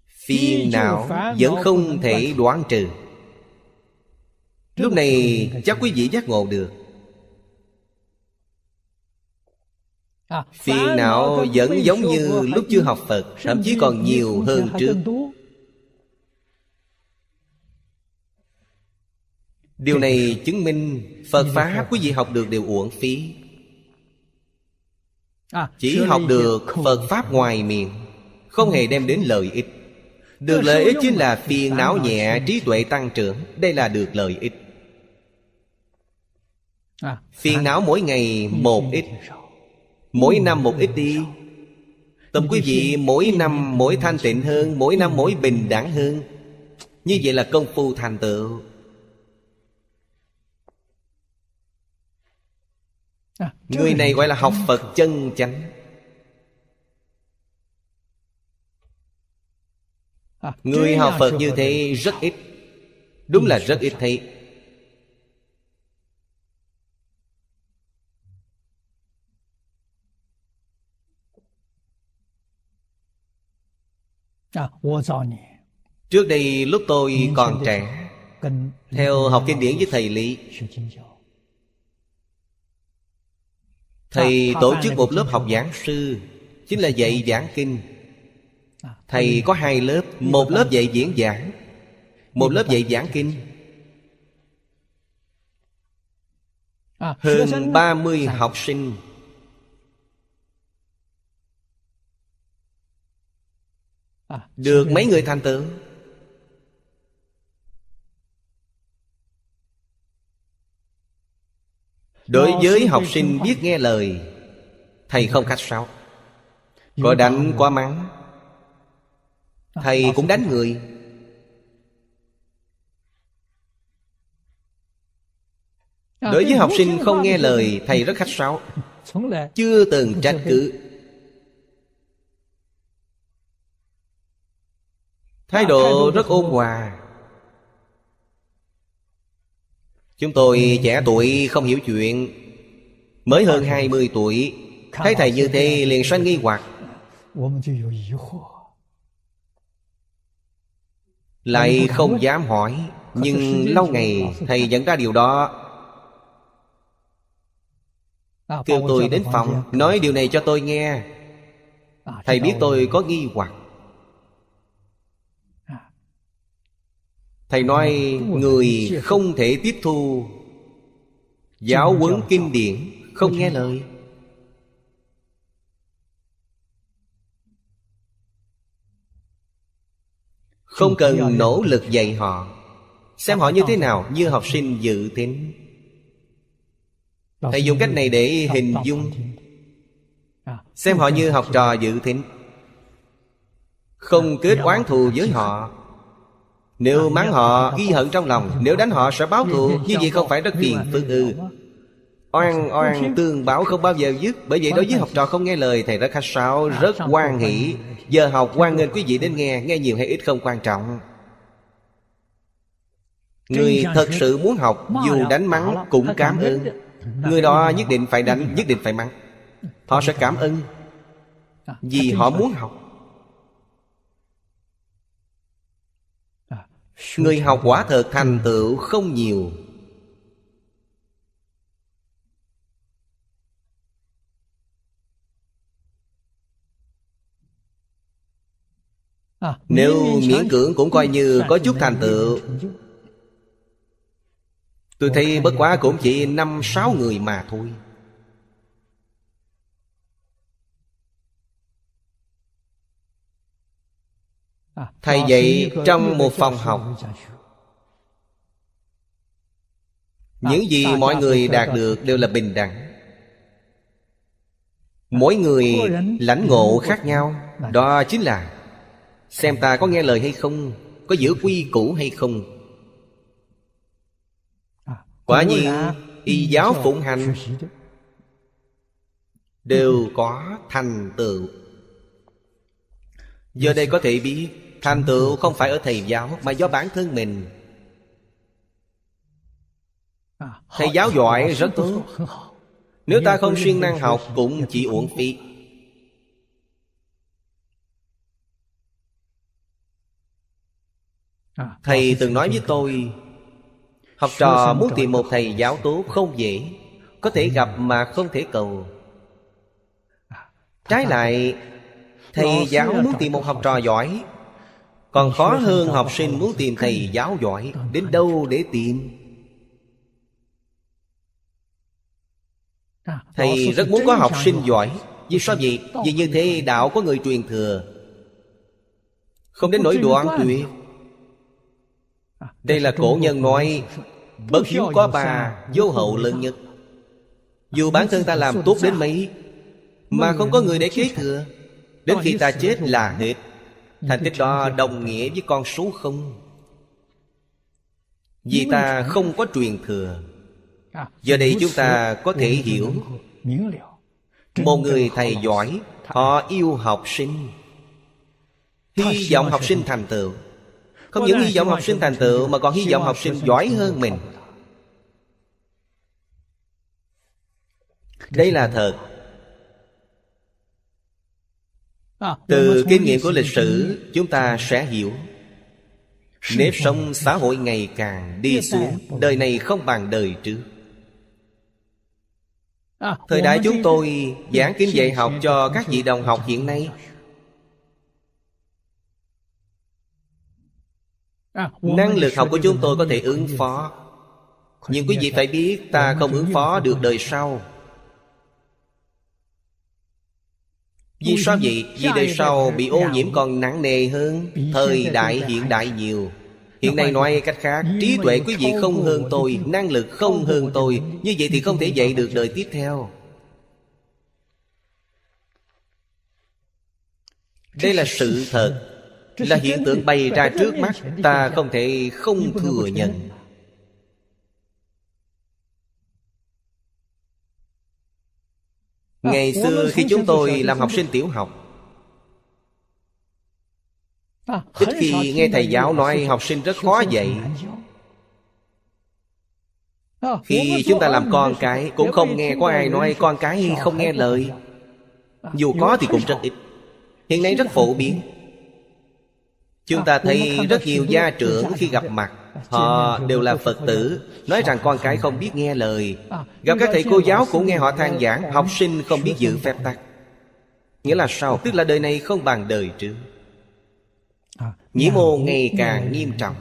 Phiền não vẫn không thể đoán trừ. Lúc này chắc quý vị giác ngộ được Phiền não vẫn giống như lúc chưa học Phật Thậm chí còn nhiều hơn trước. Điều này chứng minh Phật Pháp quý vị học được đều uổng phí. Chỉ học được Phật Pháp ngoài miệng Không hề đem đến lợi ích. Được lợi ích chính là phiền não nhẹ Trí tuệ tăng trưởng. Đây là được lợi ích. Phiền não mỗi ngày một ít Mỗi năm một ít đi. Tâm quý vị mỗi năm mỗi thanh tịnh hơn Mỗi năm mỗi bình đẳng hơn. Như vậy là công phu thành tựu. Người này gọi là học Phật chân chánh. Người học Phật như thế rất ít. Đúng là rất ít thấy Trước đây lúc tôi còn trẻ Theo học kinh điển với thầy Lý Thầy tổ chức một lớp học giảng sư Chính là dạy giảng kinh. Thầy có hai lớp Một lớp dạy diễn giảng Một lớp dạy giảng kinh. Hơn 30 học sinh Được mấy người thành tựu Đối với học sinh biết nghe lời Thầy không khách sáo. Có đánh quá mắng. Thầy cũng đánh người. Đối với học sinh không nghe lời Thầy rất khách sáo. Chưa từng trách cứ Thái độ rất ôn hòa. Chúng tôi trẻ tuổi không hiểu chuyện. Mới hơn 20 tuổi Thấy thầy như thế liền sanh nghi hoặc. Lại không dám hỏi Nhưng lâu ngày thầy nhận ra điều đó. Kêu tôi đến phòng Nói điều này cho tôi nghe. Thầy biết tôi có nghi hoặc Thầy nói người không thể tiếp thu. Giáo huấn kinh điển Không nghe lời. Không cần nỗ lực dạy họ. Xem họ như thế nào Như học sinh dự tính. Thầy dùng cách này để hình dung. Xem họ như học trò dự tính. Không kết oán thù với họ Nếu mắng họ ghi hận trong lòng. Nếu đánh họ sẽ báo thù. Như vậy không phải rất phiền phức ư Oan oan tương báo không bao giờ dứt. Bởi vậy đối với học trò không nghe lời Thầy rất khách sáo, rất quan hỷ. Giờ học quan nghênh quý vị đến nghe. Nghe nhiều hay ít không quan trọng. Người thật sự muốn học Dù đánh mắng cũng cảm ơn. Người đó nhất định phải đánh Nhất định phải mắng. Họ sẽ cảm ơn Vì họ muốn học Người học quả thật thành tựu không nhiều. Nếu miễn cưỡng cũng coi như có chút thành tựu. Tôi thấy bất quá cũng chỉ năm sáu người mà thôi Thầy dạy trong một phòng học. Những gì mọi người đạt được đều là bình đẳng. Mỗi người lãnh ngộ khác nhau. Đó chính là Xem ta có nghe lời hay không Có giữ quy củ hay không. Quả nhiên Y giáo phụng hành Đều có thành tựu Giờ đây có thể biết Thành tựu không phải ở thầy giáo, Mà do bản thân mình. Thầy giáo giỏi, rất tốt. Nếu ta không siêng năng học, Cũng chỉ uổng phí. Thầy từng nói với tôi, Học trò muốn tìm một thầy giáo tốt không dễ, Có thể gặp mà không thể cầu. Trái lại Thầy giáo muốn tìm một học trò giỏi. Còn khó hơn học sinh muốn tìm thầy giáo giỏi. Đến đâu để tìm? Thầy rất muốn có học sinh giỏi. Vì sao vậy? Vì như thế đạo có người truyền thừa. Không đến nỗi đoạn tuyệt. Đây là cổ nhân nói Bất hiếu có ba Vô hậu lớn nhất. Dù bản thân ta làm tốt đến mấy Mà không có người để kế thừa Đến khi ta chết là hết. Thành tích đó đồng nghĩa với con số không. Vì ta không có truyền thừa Giờ đây chúng ta có thể hiểu. Một người thầy giỏi Họ yêu học sinh. Hy vọng học sinh thành tựu. Không những hy vọng học sinh thành tựu Mà còn hy vọng học sinh giỏi hơn mình. Đây là thật Từ kinh nghiệm của lịch sử Chúng ta sẽ hiểu. Nếp sống xã hội ngày càng đi xuống Đời này không bằng đời trước. Thời đại chúng tôi giảng kinh dạy học cho các vị đồng học hiện nay. Năng lực học của chúng tôi có thể ứng phó. Nhưng quý vị phải biết ta không ứng phó được đời sau Vì sao vậy? Vì đời sau bị ô nhiễm còn nặng nề hơn. Thời đại hiện đại nhiều. Hiện nay nói cách khác. Trí tuệ quý vị không hơn tôi Năng lực không hơn tôi. Như vậy thì không thể dạy được đời tiếp theo. Đây là sự thật. Là hiện tượng bày ra trước mắt Ta không thể không thừa nhận Ngày xưa khi chúng tôi làm học sinh tiểu học. Ít khi nghe thầy giáo nói học sinh rất khó dạy Khi chúng ta làm con cái Cũng không nghe có ai nói con cái không nghe lời. Dù có thì cũng rất ít. Hiện nay rất phổ biến Chúng ta thấy rất nhiều gia trưởng khi gặp mặt Họ đều là Phật tử Nói rằng con cái không biết nghe lời. Gặp các thầy cô giáo cũng nghe họ than giảng Học sinh không biết giữ phép tắc. Nghĩa là sao? Tức là đời này không bằng đời trước. Nhĩ mô ngày càng nghiêm trọng.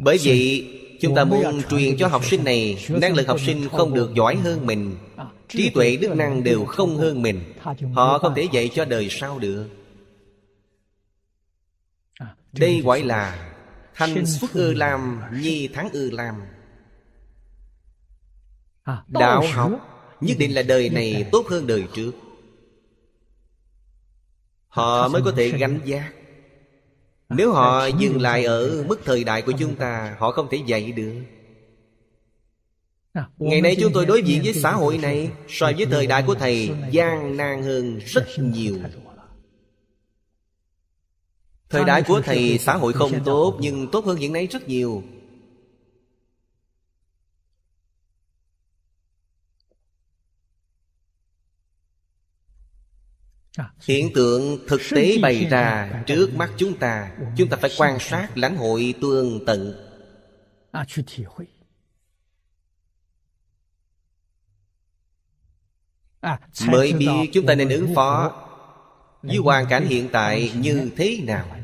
Bởi vậy Chúng ta muốn truyền cho học sinh này Năng lực học sinh không được giỏi hơn mình Trí tuệ đức năng đều không hơn mình. Họ không thể dạy cho đời sau được. Đây gọi là Thanh xuất ư lam Nhi thắng ư lam Đạo học Nhất định là đời này tốt hơn đời trước. Họ mới có thể gánh giác. Nếu họ dừng lại ở mức thời đại của chúng ta, Họ không thể dạy được. Ngày nay chúng tôi đối diện với xã hội này So với thời đại của Thầy gian nan hơn rất nhiều. Thời đại của Thầy xã hội không tốt Nhưng tốt hơn hiện nay rất nhiều. Hiện tượng thực tế bày ra trước mắt chúng ta Chúng ta phải quan sát lãnh hội tương tận Mới biết chúng ta nên ứng phó Với hoàn cảnh hiện tại như thế nào?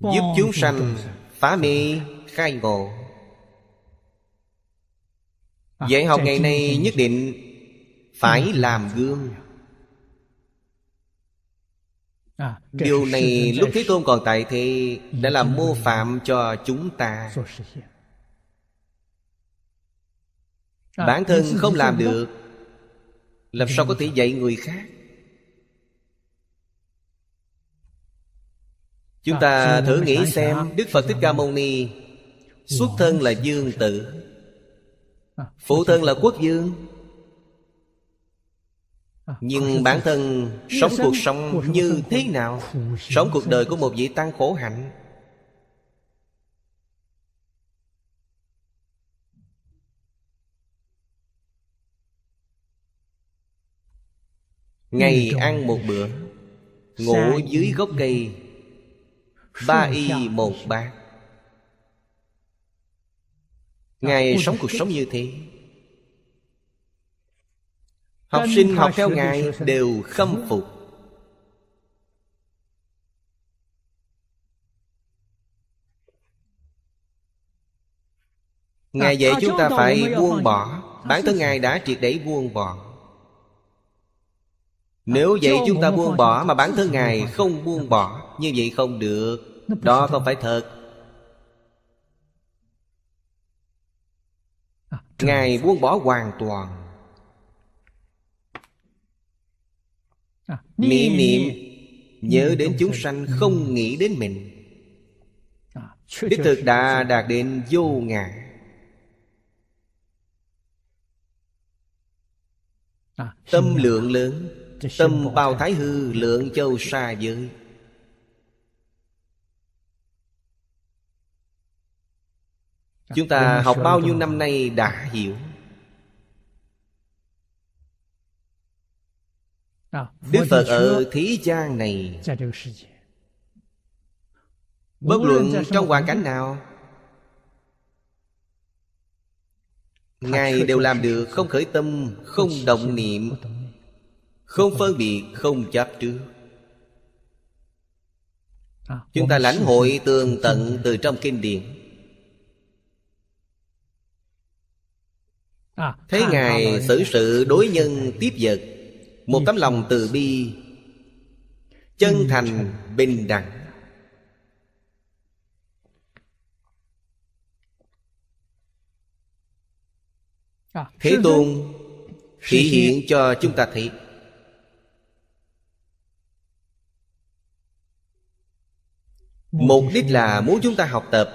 Giúp chúng sanh phá mê khai ngộ. Dạy học ngày nay nhất định phải làm gương. Điều này lúc thế tôn còn tại thì đã làm mô phạm cho chúng ta bản thân không làm được làm sao có thể dạy người khác? Chúng ta thử nghĩ xem đức phật thích ca mâu ni xuất thân là dương tử phụ thân là quốc dương. Nhưng bản thân sống cuộc sống như thế nào sống cuộc đời của một vị tăng khổ hạnh ngày ăn một bữa. Ngủ dưới gốc cây. Ba y một bát. Ngài sống cuộc sống như thế. Học sinh học theo Ngài đều khâm phục. Ngài dạy chúng ta phải buông bỏ. Bản thân Ngài đã triệt để buông bỏ Nếu vậy chúng ta buông bỏ Mà bản thân Ngài không buông bỏ Như vậy không được. Đó không phải thật. Ngài buông bỏ hoàn toàn. Niệm niệm Nhớ đến chúng sanh không nghĩ đến mình. Đích thực đã đạt đến vô ngã. Tâm lượng lớn Tâm bao thái hư lượng châu xa giới. Chúng ta học bao nhiêu năm nay đã hiểu? Đức Phật ở thế gian này. Bất luận trong hoàn cảnh nào Ngài đều làm được không khởi tâm Không động niệm Không phân biệt Không chấp trước. Chúng ta lãnh hội tường tận từ trong kinh điển. Thấy Ngài xử sự đối nhân tiếp vật một tấm lòng từ bi chân thành bình đẳng. À, thế tôn thể hiện cho chúng ta thấy mục đích là muốn chúng ta học tập.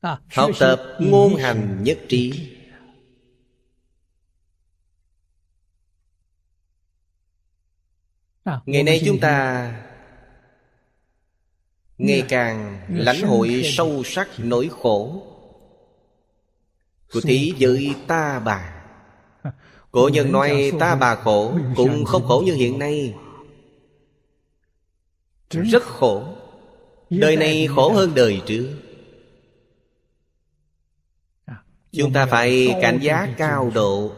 À, Học tập ngôn hành nhất trí. À, Ngày nay chúng ta Ngày càng lãnh hội sâu sắc nỗi khổ Của thế giới ta bà Cổ nhân nói ta bà khổ Cũng không khổ như hiện nay. Rất khổ. Đời này khổ hơn đời trước. Chúng ta phải cảnh giác cao độ.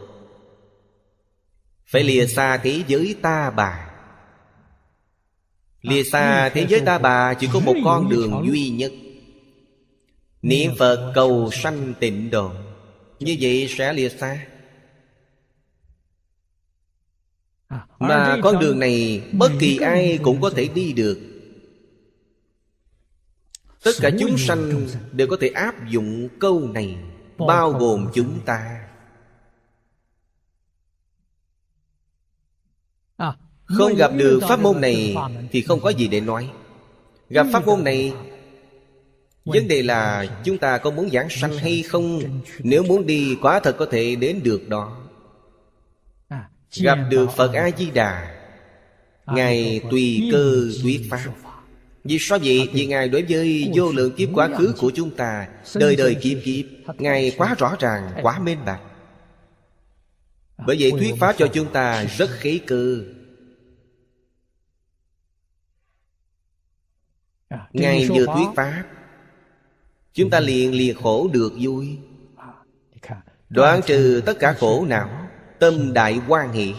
Phải lìa xa thế giới ta bà. Lìa xa thế giới ta bà Chỉ có một con đường duy nhất. Niệm Phật cầu sanh tịnh độ. Như vậy sẽ lìa xa Mà con đường này bất kỳ ai cũng có thể đi được. Tất cả chúng sanh đều có thể áp dụng câu này Bao gồm chúng ta. Không gặp được pháp môn này Thì không có gì để nói. Gặp pháp môn này Vấn đề là chúng ta có muốn giảng sanh hay không? Nếu muốn đi quá thật có thể đến được đó Gặp được Phật A-di-đà. Ngài tùy cơ thuyết Pháp. Vì sao vậy? Vì Ngài đối với vô lượng kiếp quá khứ của chúng ta Đời đời kiếp kiếp Ngài quá rõ ràng, quá minh bạch. Bởi vậy thuyết Pháp cho chúng ta rất khí cơ. Ngài vừa thuyết Pháp Chúng ta liền liền khổ được vui. Đoạn trừ tất cả khổ não Tâm đại quan hỷ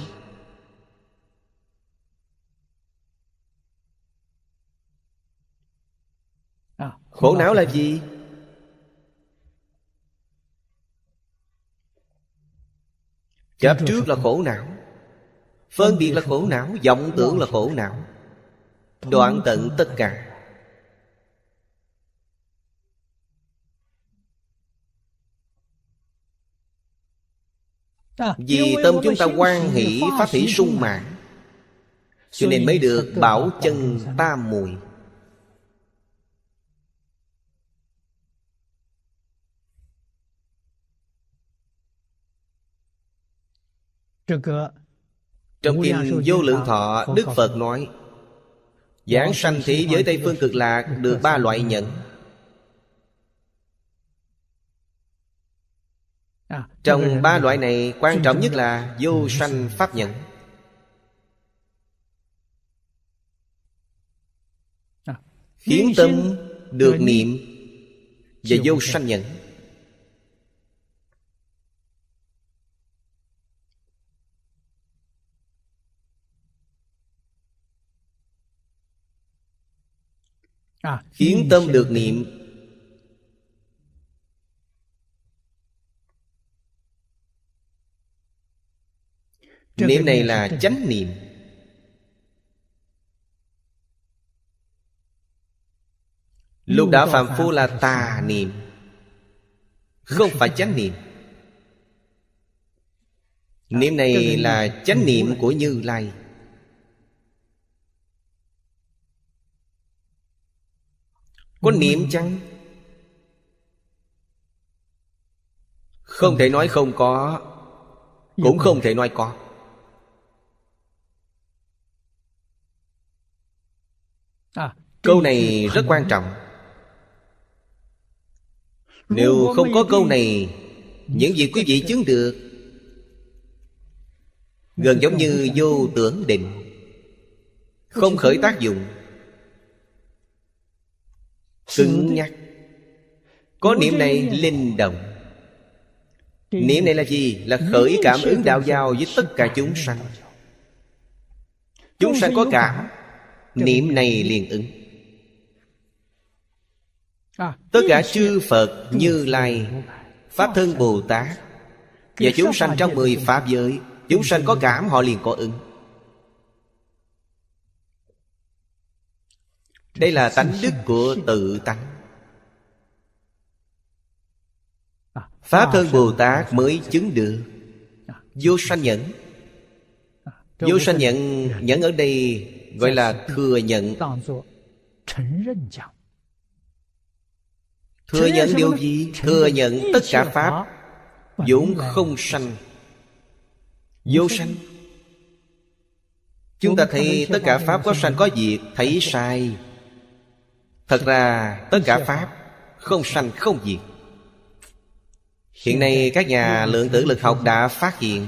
Khổ não là gì? Chấp trước là khổ não Phân biệt là khổ não vọng tưởng là khổ não. Đoạn tận tất cả Vì tâm chúng ta quan hỷ phát hỷ sung mãn. Cho nên mới được bảo chân tam mùi. Trong kinh Vô Lượng Thọ Đức Phật nói Giảng sanh thế giới Tây Phương Cực Lạc Được ba loại nhận Trong ba loại này quan trọng nhất là vô sanh pháp nhẫn Khiến tâm được niệm Và vô sanh nhẫn Khiến tâm được niệm Niệm này là chánh niệm. Lúc đó phạm phu là tà niệm. Không phải chánh niệm. Niệm này là chánh niệm của Như Lai. Có niệm chăng? Không thể nói không có Cũng không thể nói có Câu này rất quan trọng. Nếu không có câu này Những gì quý vị chứng được Gần giống như vô tưởng định. Không khởi tác dụng. Cứng nhắc. Có niệm này linh động. Niệm này là gì? Là khởi cảm ứng đạo giao với tất cả chúng sanh. Chúng sanh có cảm Niệm này liền ứng. Tất cả chư Phật Như Lai Pháp thân Bồ Tát. Và chúng sanh trong mười Pháp giới Chúng sanh có cảm họ liền có ứng. Đây là tánh đức của tự tánh. Pháp thân Bồ Tát mới chứng được. Vô sanh nhẫn. Vô sanh nhận Nhẫn ở đây gọi là thừa nhận. Thừa nhận điều gì? Thừa nhận tất cả Pháp. vốn không sanh. Vô sanh. Chúng ta thấy tất cả Pháp có sanh có diệt Thấy sai. Thật ra tất cả Pháp Không sanh không diệt Hiện nay các nhà lượng tử lực học đã phát hiện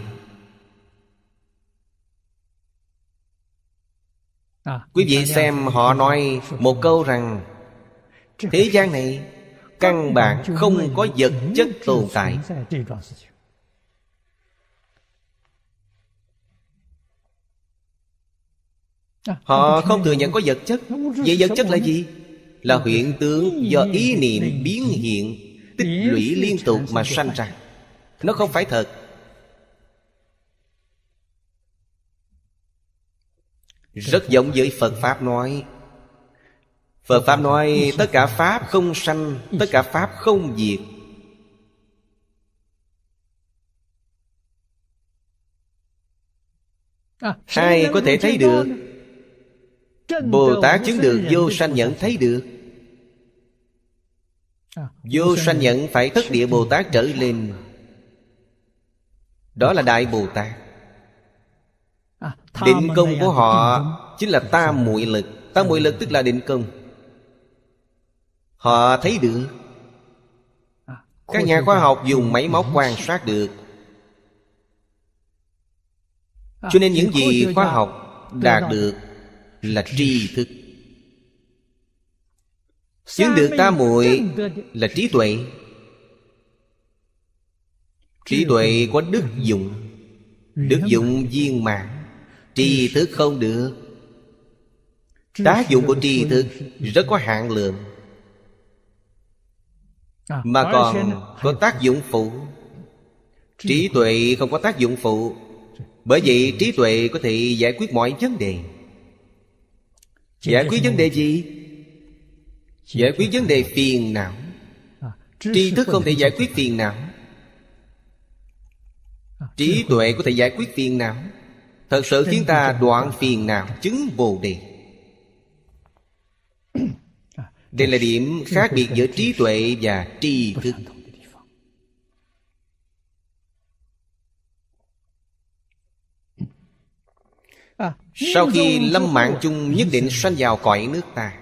Quý vị xem họ nói một câu rằng Thế gian này Căn bản không có vật chất tồn tại. Họ không thừa nhận có vật chất. Vậy vật chất là gì? Là hiện tướng do ý niệm biến hiện Tích lũy liên tục mà sanh ra. Nó không phải thật Rất giống với Phật Pháp nói. Phật Pháp nói tất cả Pháp không sanh Tất cả Pháp không diệt. À, Ai có thể thấy được? Bồ Tát chứng được vô sanh nhận thấy được. À, Vô sanh nhận phải thất địa Bồ Tát trở lên. Đó là Đại Bồ Tát. à, Định công của họ Chính là tam muội lực. Tam muội lực tức là định công. Họ thấy được. À, Các nhà khoa học dùng máy móc quan sát được. À, Cho nên những gì khoa học đạt được là tri thức. Chứng được tam muội là trí tuệ. Trí tuệ có đức dụng. Đức dụng viên mãn Tri thức không được. Tác dụng của tri thức rất có hạn lượng. À, Mà còn có tác dụng phụ. Trí tuệ không có tác dụng phụ. Bởi vậy trí tuệ có thể giải quyết mọi vấn đề. Giải quyết vấn đề gì? Giải quyết vấn đề phiền não. À, Tri thức không thể giải quyết phiền não. Trí tuệ có thể giải quyết phiền não Thật sự khiến ta đoạn phiền não Chứng bồ đề. Đây là điểm khác biệt giữa trí tuệ và tri thức. À, Sau khi lâm mạng chung nhất định sanh vào cõi nước ta.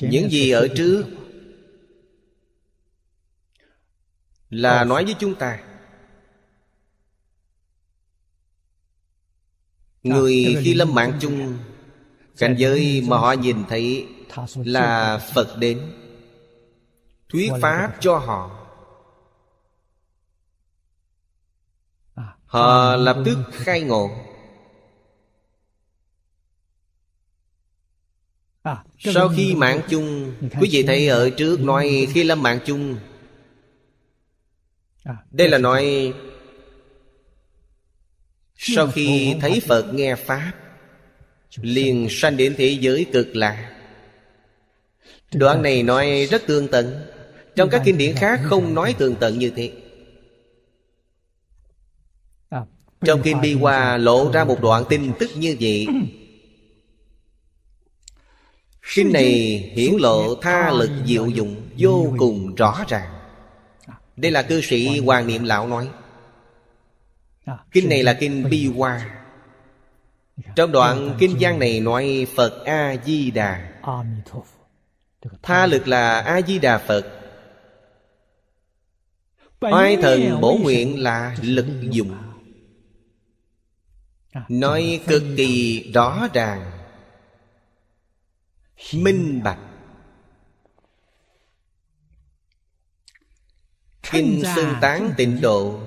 Những gì ở trước Là nói với chúng ta Người khi lâm mạng chung Cảnh giới mà họ nhìn thấy Là Phật đến. Thuyết Pháp cho họ. Họ lập tức khai ngộ. Sau khi mạng chung Quý vị thấy ở trước nói khi lâm mạng chung. Đây là nói sau khi thấy Phật nghe Pháp, Liền sanh đến thế giới cực lạc Đoạn này nói rất tương tận, Trong các kinh điển khác không nói tương tận như thế. Trong kinh Bi Hoa lộ ra một đoạn tin tức như vậy. Kinh này hiển lộ tha lực diệu dụng Vô cùng rõ ràng. Đây là cư sĩ Hoàng Niệm Lão nói. Kinh này là kinh Bi Hoa Trong đoạn kinh văn này nói Phật A-di-đà. A Di Đà Phật. Tha lực là A-di-đà Phật. Oai thần bổ nguyện là lực dụng. À, Nói cực kỳ rõ ràng. Minh bạch. Kinh Xưng Tán Tịnh Độ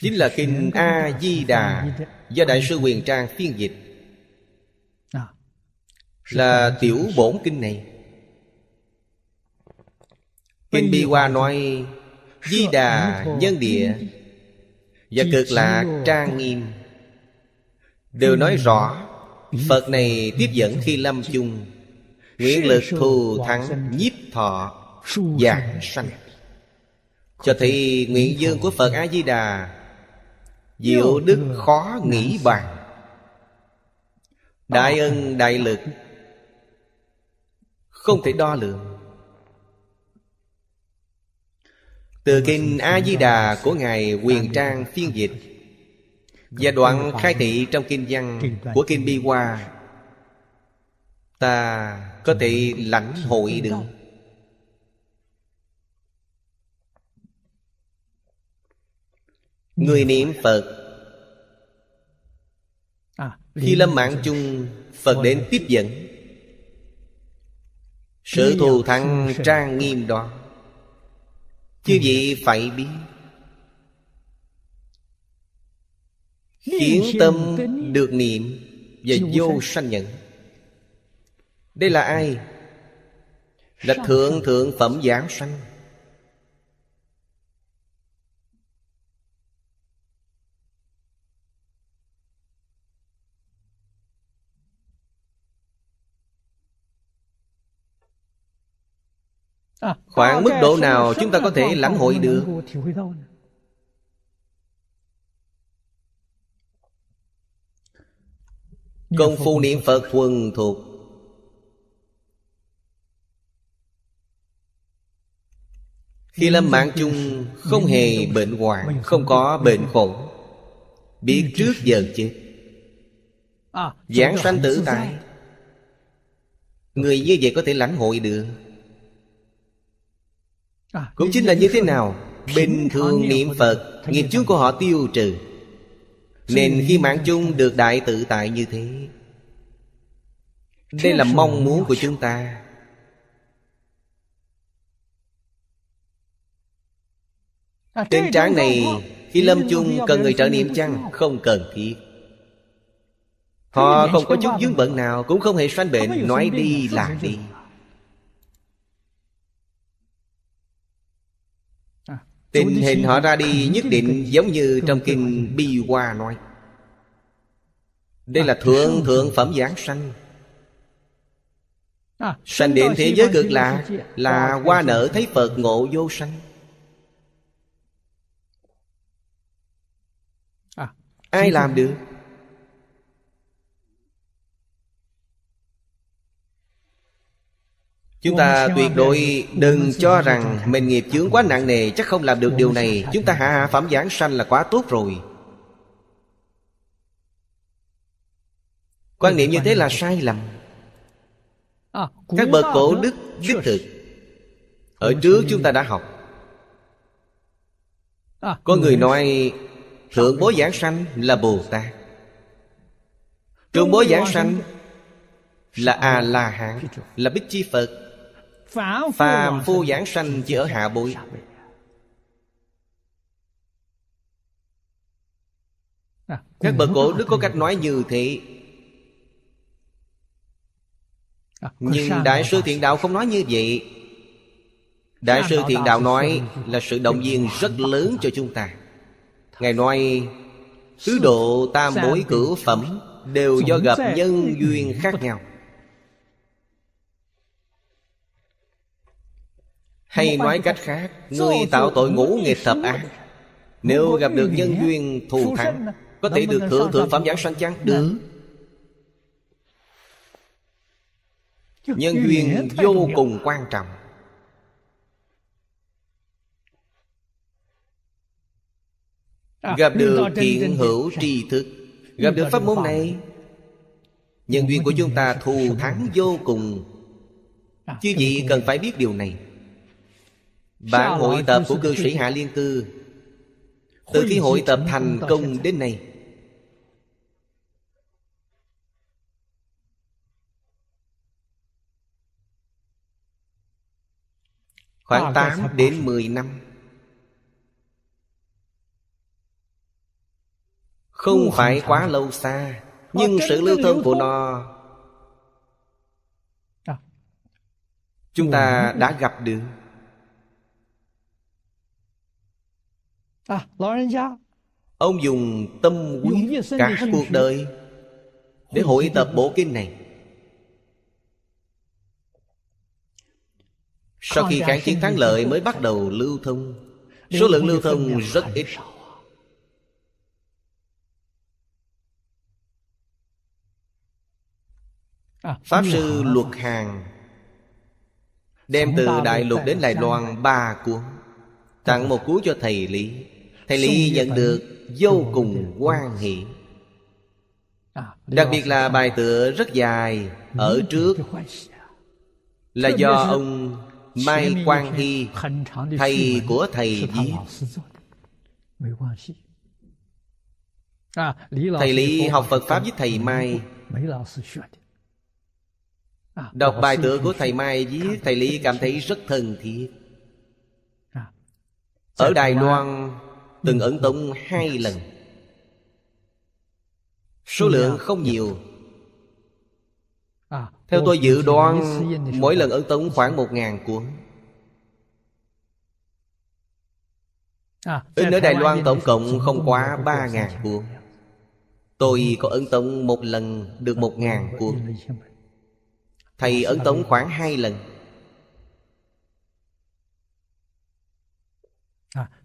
Chính là Kinh A-di-đà Do Đại sư Quyền Trang phiên dịch. Là tiểu bổn kinh này. Kinh Bi Hoa nói Di đà nhân địa Và cực lạc trang nghiêm. Đều nói rõ, Phật này tiếp dẫn khi lâm chung, Nguyện lực thù thắng nhiếp thọ Giảng sanh. Cho thấy nguyện dương của Phật A-di-đà Diệu đức khó nghĩ bàn. Đại ân đại lực. Không thể đo lường. Từ kinh A-di-đà của Ngài Quyền Trang phiên dịch Và đoạn khai thị trong kinh văn của kinh Bi Hoa. Ta có thể lãnh hội được Người niệm Phật. À, Khi lâm mạng chung Phật đến tiếp dẫn. Sự thù thắng trang nghiêm đó. Chứ gì phải biết. Khiến tâm được niệm Và vô sanh nhận. Đây là ai? Là thượng thượng phẩm giảng sanh Khoảng mức độ nào chúng ta có thể lãnh hội được? Công phu niệm Phật thuần thuộc Khi lâm mạng chung không hề bệnh hoạn Không có bệnh khổ Biết trước giờ chết. À, Giảng sanh tử tại. Người như vậy có thể lãnh hội được. à, Cũng chính là như thế nào Bình thường niệm Phật Nghiệp chướng của họ tiêu trừ. Nên khi mạng chung được đại tự tại như thế Đây là mong muốn của chúng ta. À, Trên trán này Khi lâm chung cần người trợ niệm chăng? Không cần thiết. Họ không có chút dướng bận nào Cũng không hề sanh bệnh Nói đi là đi Tình hình họ ra đi nhất định giống như trong kinh Bi Hoa nói. Đây là thượng thượng phẩm giảng sanh. À, Sanh đến thế giới cực lạ Là hoa nở thấy Phật ngộ vô sanh. À, Ai làm được Chúng ta tuyệt đối đừng cho rằng Mình nghiệp chướng quá nặng nề, Chắc không làm được điều này. Chúng ta hạ hạ phẩm giảng sanh là quá tốt rồi. Quan niệm như thế là sai lầm. Các bậc cổ đức đích thực Ở trước chúng ta đã học. Có người nói, Thượng bối giảng sanh là Bồ Tát. Trung bối giảng sanh Là A-la-hán Là Bích Chi Phật. Phàm phu giảng sanh chỉ ở hạ bối à, Các bậc cổ đức có cách nói như thế. À, Nhưng Đại sư Thiện Đạo không nói như vậy. Đại sư Thiện Đạo nói là sự động viên rất lớn cho chúng ta. Ngài nói Tứ độ tam bối cửu phẩm Đều do gặp nhân duyên khác nhau Hay nói cách khác. Người tạo tội ngũ nghịch thập ác. Nếu gặp được nhân duyên thù thắng Có thể được thượng thượng phẩm giảng sanh chăng? Được. Nhân duyên vô cùng quan trọng. À, Gặp được thiện hữu tri thức Gặp được pháp môn này Nhân duyên của chúng ta thù thắng vô cùng. À, Chứ gì cần phải biết điều này Bản hội tập của cư sĩ Hạ Liên Cư Từ khi hội tập thành công đến nay. Khoảng 8 đến 10 năm. Không phải quá lâu xa Nhưng sự lưu thông của nó. À, Chúng ta đã gặp được à, lão 人家 Ông dùng tâm huyết cả cuộc đời Để hội tập bộ kinh này. Sau khi kháng chiến thắng lợi mới bắt đầu lưu thông. Số lượng lưu thông rất ít. À, Pháp sư Luật Hàng Đem từ Đại Lục đến Đài Loan ba cuốn Tặng một cuốn cho thầy Lý Thầy Lý nhận được vô cùng quan hỷ. À, Đặc biệt là bài tựa rất dài Ở trước là do ông Mai Quang Hy Thầy của thầy viết. Thầy Lý học Phật Pháp với thầy Mai. Đọc bài tựa của thầy Mai viết Thầy Lý cảm thấy rất thân thiết. Ở Đài Loan Từng ấn tống hai lần. Số lượng không nhiều. Theo tôi dự đoán Mỗi lần ấn tống khoảng một ngàn cuốn In ở Đài Loan tổng cộng không quá ba ngàn cuốn Tôi có ấn tống một lần được một ngàn cuốn Thầy ấn tống khoảng hai lần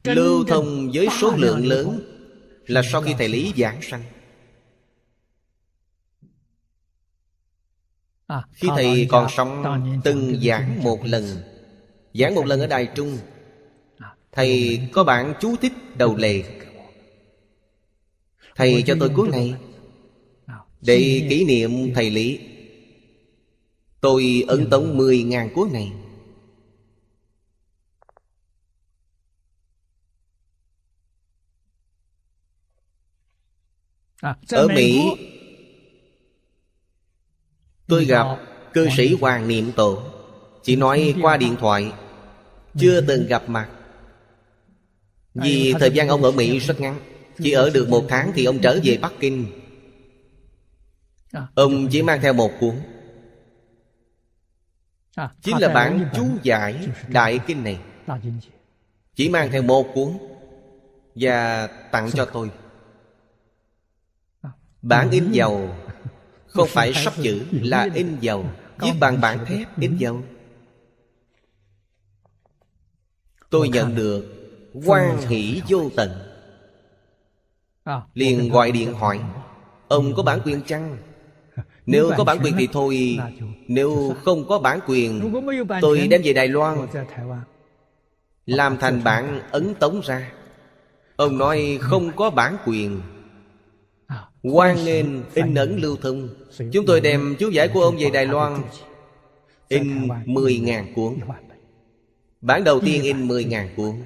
Lưu thông với số lượng lớn Là sau khi thầy Lý giảng sanh. À, Khi thầy còn sống Từng giảng một lần Giảng một lần ở Đài Trung à, Thầy có bản chú thích đầu lề. Thầy cho tôi cuốn này. à, Để kỷ niệm thầy Lý Tôi ấn tống 10.000 cuốn này Ở Mỹ Tôi gặp cư sĩ Hoàng Niệm Tổ Chỉ nói qua điện thoại Chưa từng gặp mặt. Vì thời gian ông ở Mỹ rất ngắn Chỉ ở được một tháng thì ông trở về Bắc Kinh. À, Ông chỉ mang theo một cuốn. À, Chính là bản chú giải Đại Kinh này. Chỉ mang theo một cuốn Và tặng cho tôi. À, Bản in dầu. Không phải sắp chữ là in dầu. Viết bằng bản thép in dầu. Tôi nhận được quan hỷ vô tận. À, Liền gọi điện hỏi Ông có bản quyền chăng? Nếu có bản quyền thì thôi Nếu không có bản quyền Tôi đem về Đài Loan. Đài. Làm thành bản ấn tống ra. Ông nói không có bản quyền à, Hoan nghênh in ấn lưu thông. Chúng tôi đem chú giải của ông về Đài Loan. In 10.000 cuốn. Bản đầu tiên in 10.000 cuốn.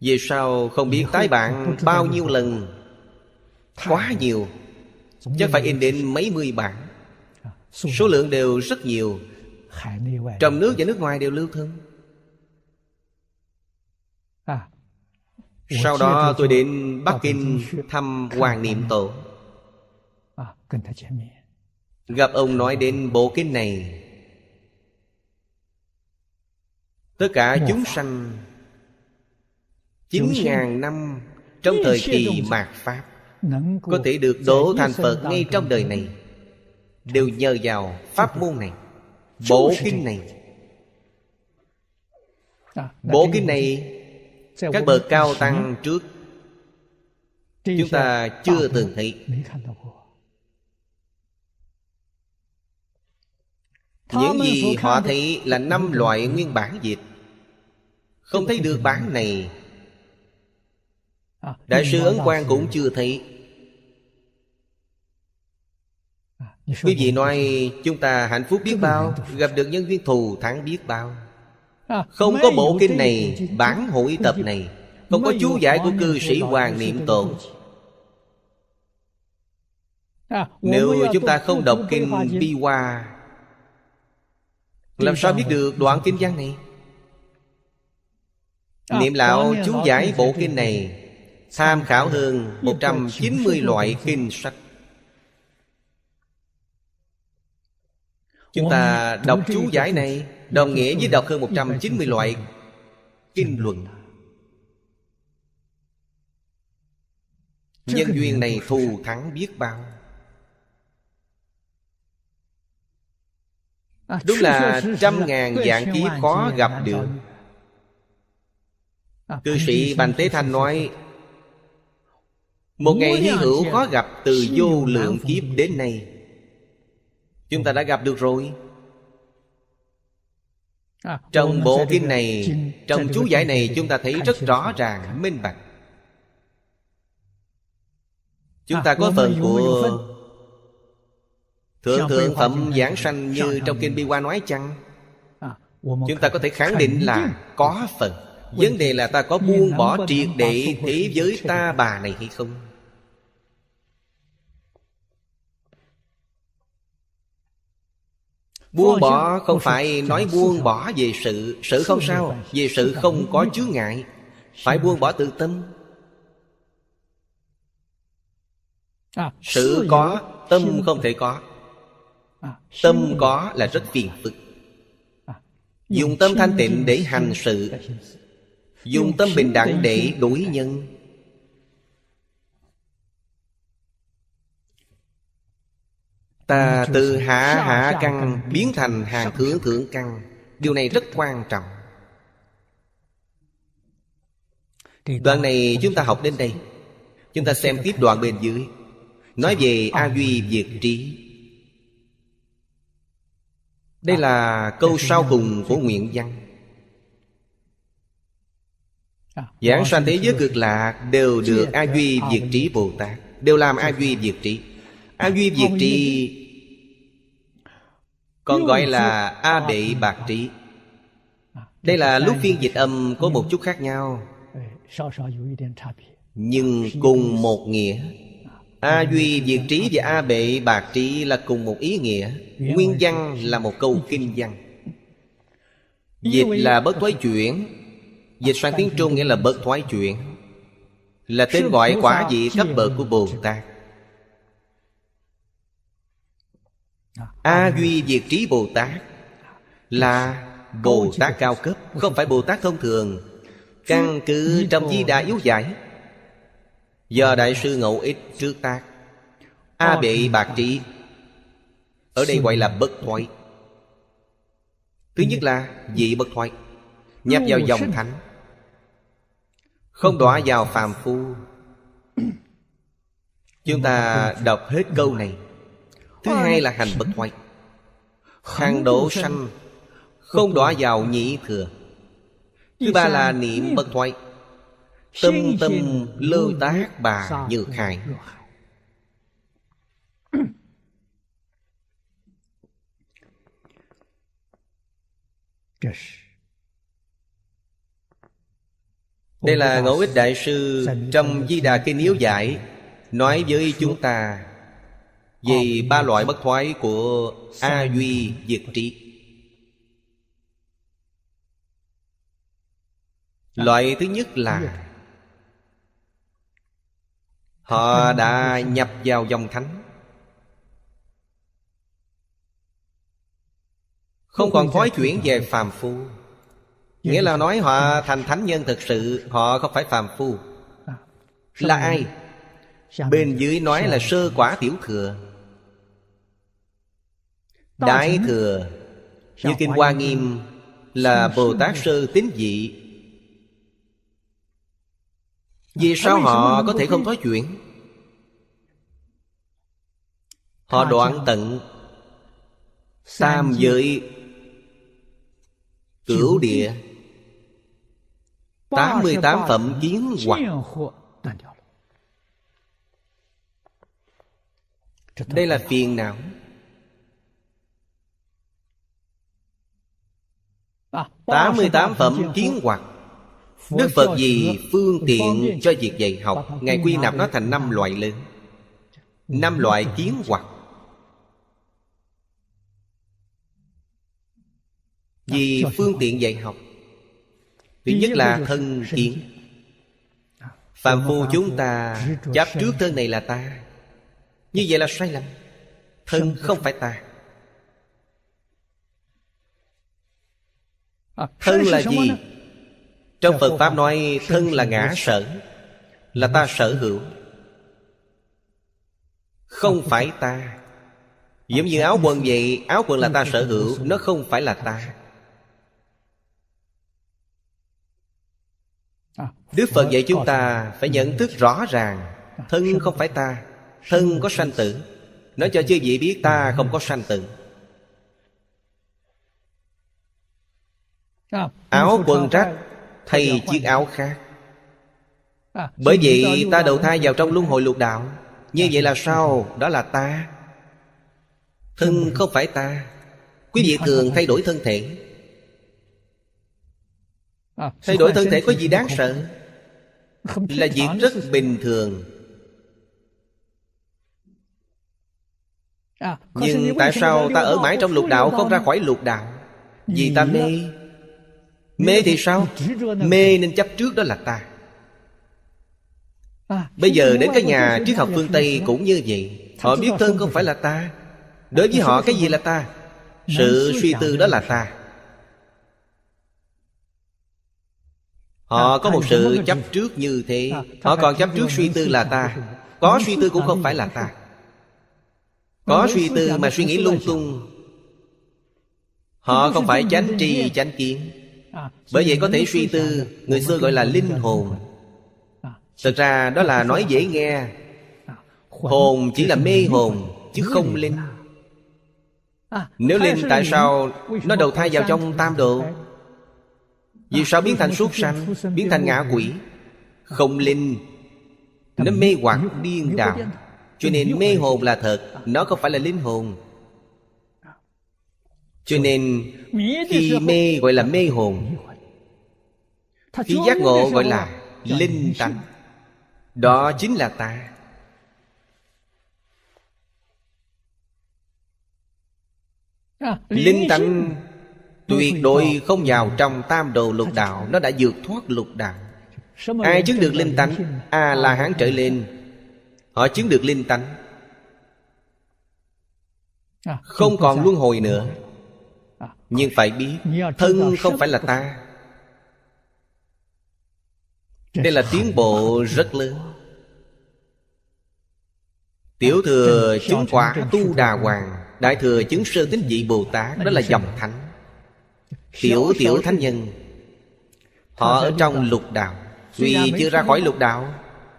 Về sau không biết tái bản bao nhiêu lần? Quá nhiều. Chắc phải in đến mấy mươi bản. Số lượng đều rất nhiều. Trong nước và nước ngoài đều lưu thông. À, sau đó tôi đến Bắc Kinh thăm Hoàng Niệm Tổ. Gặp ông nói đến bộ kinh này. Tất cả chúng sanh chín ngàn năm Trong thời kỳ mạt Pháp Có thể được đổ thành Phật ngay trong đời này. Đều nhờ vào Pháp môn này. Bộ kinh này. Bộ kinh này các bậc cao tăng trước. Chúng ta chưa từng thấy. những gì họ thấy là năm loại nguyên bản dịch không thấy được bản này. đại sư ấn quang cũng chưa thấy. Quý vị nói chúng ta hạnh phúc biết bao gặp được nhân viên thù thắng biết bao. Không có bộ kinh này Bản hội tập này Không có chú giải của cư sĩ Hoàng Niệm Tổ Nếu chúng ta không đọc kinh Bi Hoa, Làm sao biết được đoạn kinh văn này? Niệm lão chú giải bộ kinh này, Tham khảo hơn 190 loại kinh sách. Chúng ta đọc chú giải này Đồng nghĩa với đọc hơn 190 loại kinh luận. Nhân duyên này thù thắng biết bao. Đúng là trăm ngàn dạng kiếp khó gặp được. Cư sĩ Bành Tế Thanh nói Một ngày hy hữu khó gặp từ vô lượng kiếp đến nay Chúng ta đã gặp được rồi. Trong bộ kinh này Trong chú giải này chúng ta thấy rất rõ ràng Minh bạch. Chúng ta có phần của Thượng thượng phẩm giảng sanh như trong kinh Bi Hoa nói chăng? Chúng ta có thể khẳng định là có phần. Vấn đề là ta có buông bỏ triệt để thế giới ta bà này hay không Buông bỏ không phải nói buông bỏ về sự Sự không sao Về sự không có chướng ngại. Phải buông bỏ tự tâm Sự có Tâm không thể có. Tâm có là rất phiền phức. Dùng tâm thanh tịnh để hành sự. Dùng tâm bình đẳng để đối nhân Ta từ hạ hạ căn biến thành hàng thượng thượng căn Điều này rất quan trọng. 这 Đoạn này chúng ta học đến đây. Chúng ta xem tiếp đoạn bên dưới. Nói về A Duy Diệt Trí. Đây là câu sau cùng của nguyện văn. Giảng sanh thế giới cực lạc Đều được A Duy Diệt Trí Bồ Tát Đều làm A Duy Diệt Trí A duy việt trí Còn gọi là A đệ bạc trí Đây là lúc phiên dịch âm có một chút khác nhau. Nhưng cùng một nghĩa. A duy việt trí và A bệ bạc trí là cùng một ý nghĩa. Nguyên văn là một câu kinh văn. Dịch là bất thoái chuyển. Dịch sang tiếng Trung nghĩa là bất thoái chuyển. Là tên gọi quả vị cấp bậc của Bồ Tát. A Duy Diệt Trí Bồ Tát Là Bồ Tát cao cấp Không phải Bồ Tát thông thường. Căn cứ trong di đà yếu giải Do Đại sư Ngẫu Ích trước tác A Bệ Bạc Trí Ở đây gọi là bất thoái. Thứ nhất là vị bất thoái Nhập vào dòng thánh. Không đọa vào phàm phu. Chúng ta đọc hết câu này thứ hai là hành bất hoại hàng độ sanh. không đọa vào nhị thừa. Thứ ba là niệm bất hoại tâm tâm lưu tác bà như khai. đây là Ngẫu Ích Đại Sư Trong Di Đà Kinh Yếu Giải Nói với chúng ta vì ba loại bất thoái của a duy diệt trí loại thứ nhất là họ đã nhập vào dòng thánh. Không còn thói chuyển về phàm phu. Nghĩa là nói họ thành thánh nhân thực sự họ không phải phàm phu. Là ai? bên dưới nói là sơ quả tiểu thừa. Đại Thừa Như Kinh Hoa Nghiêm Là Bồ Tát Sư Tín Dị. Vì sao họ có thể không nói chuyện? Họ đoạn tận Tam giới Cửu địa. 88 phẩm kiến hoặc Đây là phiền não 88 phẩm kiến hoặc Đức Phật vì phương tiện cho việc dạy học Ngài quy nạp nó thành năm loại lớn. Năm loại kiến hoặc Vì phương tiện dạy học. Thứ nhất là thân kiến. Phạm phu chúng ta chấp trước thân này là ta. Như vậy là sai lầm. Thân không phải ta à, thân là gì? trong phật pháp nói thân là ngã sở là ta sở hữu. Không phải ta. Giống như áo quần vậy áo quần là ta sở hữu nó không phải là ta. À, đức phật dạy chúng ta phải nhận thức rõ ràng thân không phải ta thân có sanh tử. Nói cho chư vị biết ta không có sanh tử. áo quần rách thay chiếc áo khác. Bởi vậy ta đầu thai vào trong luân hồi lục đạo. Như vậy là sao? đó là ta. Thân không phải ta. Quý vị thường thay đổi thân thể. Thay đổi thân thể có gì đáng sợ? Là việc rất bình thường. Nhưng tại sao ta ở mãi trong lục đạo không ra khỏi lục đạo? Vì ta mê. Mê thì sao? Mê nên chấp trước đó là ta. À, Bây giờ đến cái nhà triết học phương Tây cũng như vậy Họ biết thân không phải là ta. Đối với họ cái gì là ta? Sự suy tư đó là ta. Họ có một sự chấp trước như thế. Họ còn chấp trước suy tư là ta. Có suy tư cũng không phải là ta. Có suy tư mà suy nghĩ lung tung. Họ không phải chánh tri chánh kiến. à, bởi vậy có thể suy tư, Người xưa gọi là linh hồn. Thực ra đó là nói dễ nghe. Hồn chỉ là mê hồn, Chứ không linh. Nếu linh, tại sao Nó đầu thai vào trong tam độ? Vì sao biến thành suốt sanh, Biến thành ngã quỷ? Không linh. Nó mê hoặc điên đạo Cho nên mê hồn là thật, Nó không phải là linh hồn. Cho nên Khi mê gọi là mê hồn Khi giác ngộ gọi là linh tánh. Đó chính là ta. Linh tánh tuyệt đối không vào trong tam đồ lục đạo Nó đã vượt thoát lục đạo. Ai chứng được linh tánh? A-la-hán trở lên. Họ chứng được linh tánh. Không còn luân hồi nữa nhưng phải biết, Thân không phải là ta. Đây là tiến bộ rất lớn. Tiểu thừa chứng quả tu đà hoàng, Đại thừa chứng sơ tín vị Bồ Tát, Đó là dòng thánh. Tiểu tiểu thánh nhân, Họ ở trong lục đạo. Tuy chưa ra khỏi lục đạo,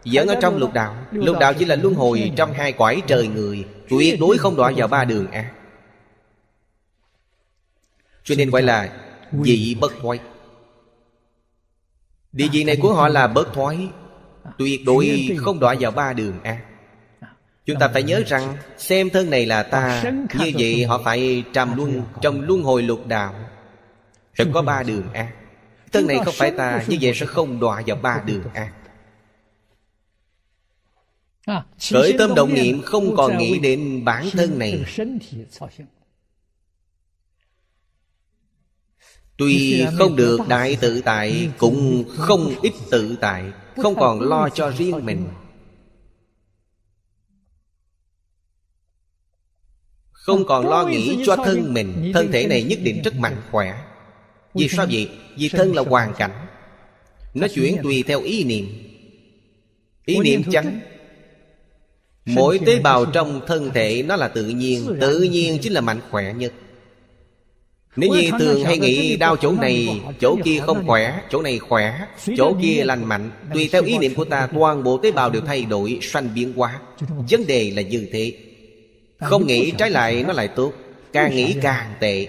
Vẫn ở trong lục đạo. Lục đạo chỉ là luân hồi trong hai cõi trời người, Tuyệt đối không đọa vào ba đường ác. Cho nên gọi là dị bất thoái Địa vị này của họ là bất thoái Tuyệt đối không đọa vào ba đường ác Chúng ta phải nhớ rằng, Xem thân này là ta, Như vậy họ phải trầm luân Trong luân hồi lục đạo. Sẽ có ba đường ác Thân này không phải ta, Như vậy sẽ không đọa vào ba đường ác Khởi tâm động niệm không còn nghĩ đến bản thân này. Tuy không được đại tự tại Cũng không ít tự tại Không còn lo cho riêng mình. Không còn lo nghĩ cho thân mình Thân thể này nhất định rất mạnh khỏe. Vì sao vậy? Vì thân là hoàn cảnh. Nó chuyển tùy theo ý niệm. Ý niệm chánh. Mỗi tế bào trong thân thể nó là tự nhiên Tự nhiên chính là mạnh khỏe nhất Nếu như thường hay nghĩ đau chỗ này Chỗ kia không khỏe Chỗ này khỏe Chỗ kia lành mạnh. Tùy theo ý niệm của ta Toàn bộ tế bào đều thay đổi Sanh biến hóa. Vấn đề là như thế. không nghĩ trái lại nó lại tốt Càng nghĩ càng tệ.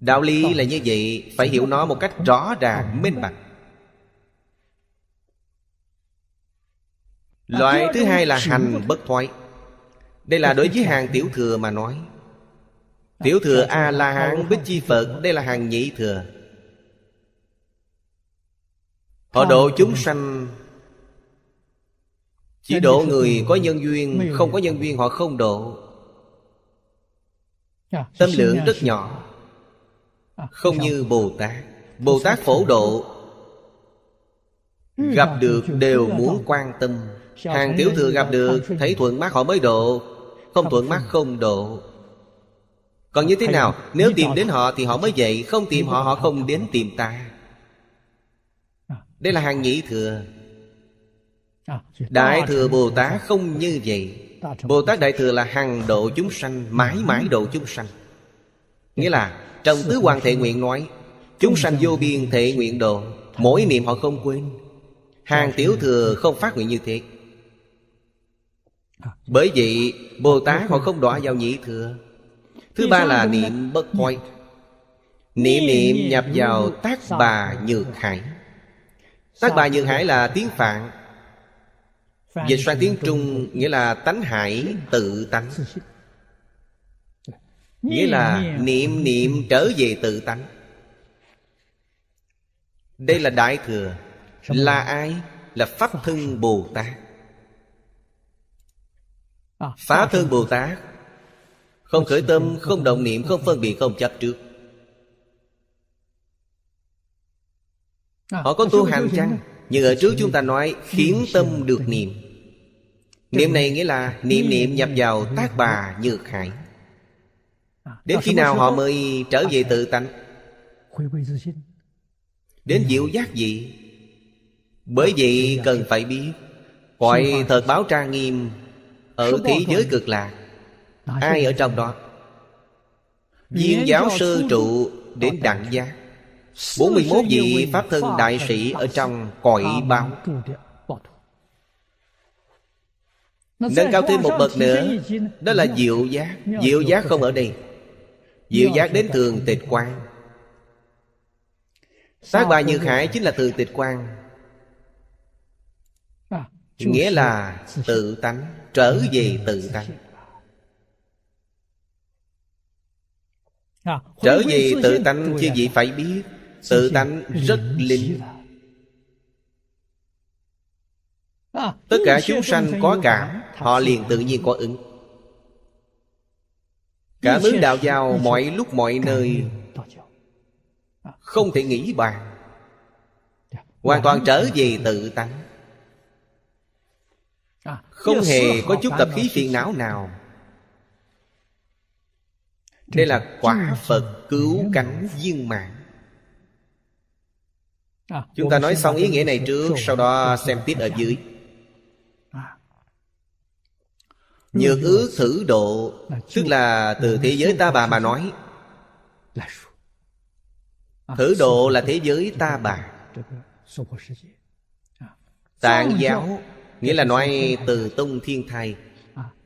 Đạo lý là như vậy Phải hiểu nó một cách rõ ràng, minh bạch. Loại thứ hai là hành bất thoái. Đây là đối với hàng tiểu thừa mà nói Tiểu thừa A-la-hán Bích Chi Phật Đây là hàng nhị thừa. Họ độ chúng sanh. Chỉ độ người có nhân duyên Không có nhân duyên họ không độ. Dạ, Tâm lượng rất nhỏ à, Không như Bồ Tát Bồ Tát phổ độ Gặp được đều muốn quan tâm. Hàng tiểu thừa gặp được Thấy thuận mắt họ mới độ Không thuận mắt không độ Còn như thế nào? Nếu tìm đến họ thì họ mới vậy Không tìm họ họ không đến tìm ta. À. Đây là hàng nhị thừa. À, đại thừa Bồ Tát không như vậy. Bồ Tát Đại Thừa là hằng độ chúng sanh Mãi mãi độ chúng sanh. Nghĩa là trong tứ quan thệ nguyện nói Chúng sanh vô biên thệ nguyện độ. Mỗi niệm họ không quên. Hàng tiểu thừa không phát nguyện như thế. À, Bởi vậy Bồ Tát họ không đọa vào nhị thừa Thứ ba là niệm bất thoái Niệm niệm nhập vào tác bà nhược hải Tác bà nhược hải là tiếng Phạn. Dịch sang tiếng Trung nghĩa là tánh hải tự tánh. Nghĩa là niệm niệm trở về tự tánh. Đây là Đại Thừa. Là ai? Là Pháp Thân Bồ Tát. À, Pháp Thân Bồ Tát Không khởi tâm, không động niệm, không phân biệt, không chấp trước. À, Họ có tu hành chăng? Nhưng ở trước chúng ta nói Khiến tâm được niệm. Niệm này nghĩa là Niệm niệm nhập vào tác bà như hải à, Đến khi nào họ mới trở về tự tánh? Đến diệu giác gì? Bởi vậy cần phải biết. Gọi thật báo trang nghiêm Ở thế giới cực lạc Ai ở trong đó? Viên giáo sơ trụ đến đẳng giác 41 vị Pháp thân đại sĩ ở trong cõi báo. Nâng cao thêm một bậc nữa Đó là diệu giác. Diệu giác không ở đây. Diệu giác đến thường tịch quan Tác bà Như Khải chính là từ tịch quan Nghĩa là tự tánh Trở về tự tánh Trở về tự tánh chứ gì phải biết Tự tánh rất linh. Tất cả chúng sanh có cảm Họ liền tự nhiên có ứng. Cảm ứng đạo giao mọi lúc mọi nơi. Không thể nghĩ bàn. Hoàn toàn trở về tự tánh. Không hề có chút tập khí phiền não nào Đây là quả Phật cứu cánh viên mạng Chúng ta nói xong ý nghĩa này trước Sau đó xem tiếp ở dưới. Nhược ước thử độ Tức là từ thế giới ta bà mà nói. Thử độ là thế giới ta bà. Tạng giáo Nghĩa là nói từ tông thiên thai.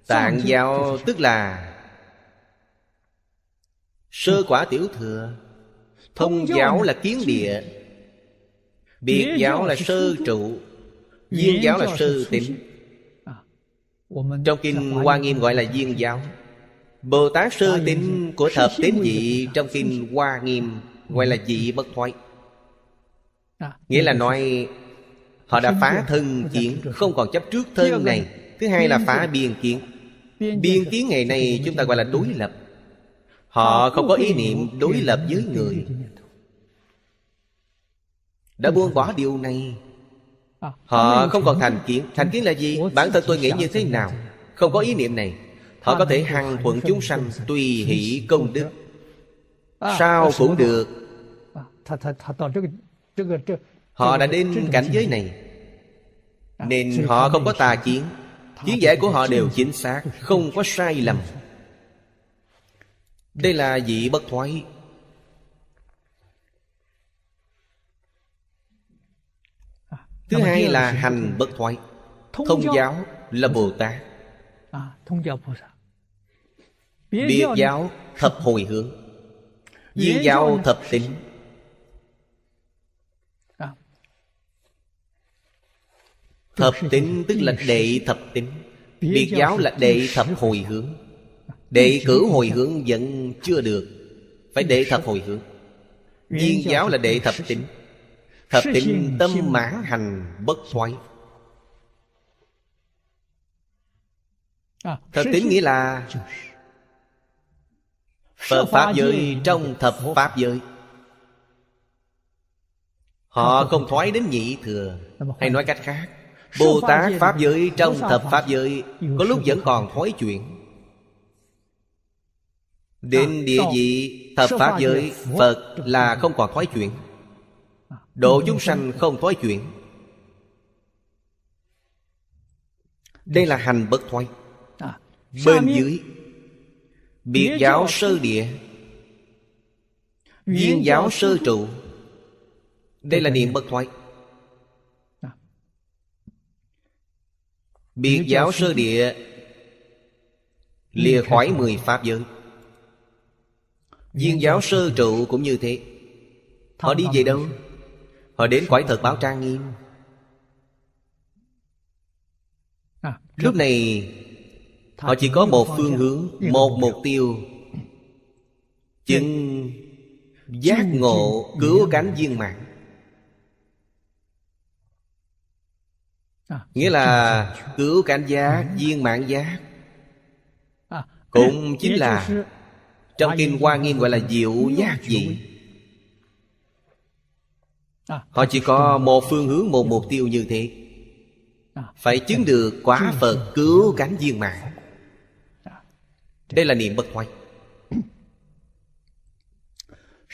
Tạng giáo. tức là Sơ quả tiểu thừa. Thông giáo là kiến địa Biệt giáo là sơ trụ Viên giáo là sơ tịnh. Trong kinh Hoa Nghiêm gọi là viên giáo. Bồ Tát sơ tín của thập tín vị Trong kinh Hoa Nghiêm gọi là dị bất thoái. Nghĩa là nói Họ đã phá thân kiến Không còn chấp trước thân này. Thứ hai là phá biên kiến. Biên kiến. ngày nay chúng ta gọi là đối lập Họ không có ý niệm đối lập với người. Đã buông bỏ điều này Họ không còn thành kiến. Thành kiến là gì? Bản thân tôi nghĩ như thế nào? Không có ý niệm này. Họ có thể hằng thuận chúng sanh Tùy hỷ công đức. Sao cũng được. Họ đã đến cảnh giới này. Nên họ không có tà kiến. Kiến giải của họ đều chính xác Không có sai lầm Đây là vị bất thoái. Thứ hai là hành bất thoái. Thông giáo. là Bồ Tát. Biệt giáo thập hồi hướng. Viên giáo thập tính. Thập tính tức là đệ thập tính. Biệt giáo là đệ thập hồi hướng Đệ cử hồi hướng vẫn chưa được. Phải đệ thập hồi hướng. Viên giáo là đệ thập tính. Thập tính tâm mãn hành bất thoái. Thập tính nghĩa là Phật Pháp giới trong thập Pháp giới. Họ không thoái đến nhị thừa. Hay nói cách khác Bồ Tát Pháp giới trong thập Pháp giới Có lúc vẫn còn thói chuyện Đến địa vị thập Pháp giới Phật là không còn thói chuyện. Độ chúng sanh không thói chuyện. Đây là hành bất thoái. Bên dưới Biệt giáo sơ địa. Viên giáo sơ trụ. Đây là niệm bất thoái. Biệt giáo sơ địa Lìa khỏi mười pháp giới Viên giáo sơ trụ cũng như thế. Họ đi về đâu? Họ đến quải thật báo trang nghiêm. Lúc này Họ chỉ có một phương hướng Một mục tiêu. Chứng Giác ngộ cứu cánh viên mạng Nghĩa là cứu cảnh giác, viên mạng giác Cũng chính là Trong Kinh Hoa Nghiêm gọi là diệu giác dị Họ chỉ có một phương hướng, một mục tiêu như thế. Phải chứng được quả Phật cứu cánh viên mạng Đây là niệm bất thoái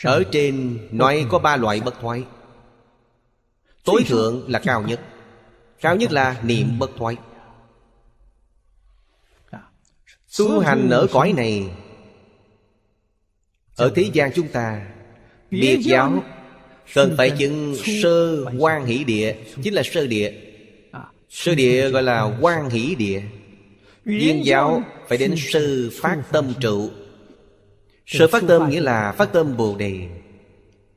Ở trên nói có ba loại bất thoái Tối thượng là cao nhất. Cao nhất là niệm bất thoái Tu hành ở cõi này Ở thế gian chúng ta Biệt giáo Cần phải chứng sơ quan hỷ địa Chính là sơ địa. À, Sơ địa gọi là quan hỷ địa. Viên giáo phải đến sơ phát tâm trụ. Sơ phát tâm nghĩa là phát tâm Bồ Đề.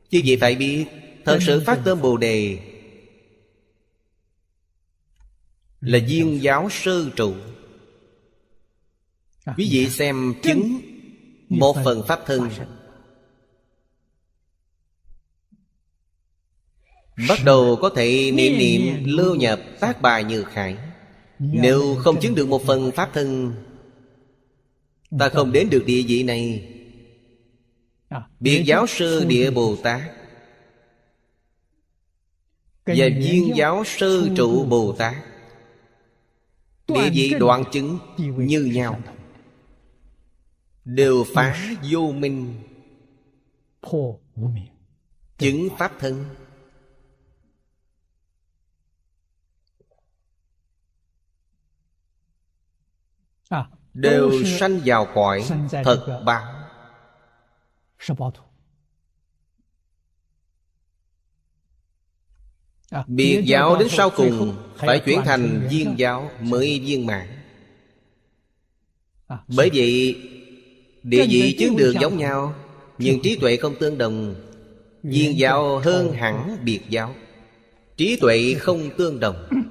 Chứ vậy phải biết Thật sự phát tâm Bồ Đề Là viên giáo sơ trụ. À, Quý vị xem chứng Một phần pháp thân. Bắt đầu có thể niệm niệm lưu nhập tác bài như khải. Nếu không chứng được một phần pháp thân Ta không đến được địa vị này. À, Biệt giáo sư địa Bồ Tát. Và viên giáo sư trụ Bồ Tát. Địa vị đoạn chứng như nhau đều phá vô minh. Chứng pháp thân. Đều sanh vào cõi thật báo biệt giáo đến sau cùng phải chuyển thành viên giáo mới viên mạng bởi vậy Địa vị được giáo giống nhau Nhưng trí tuệ không tương đồng. Viên giáo hơn hẳn biệt giáo. Trí tuệ không tương đồng.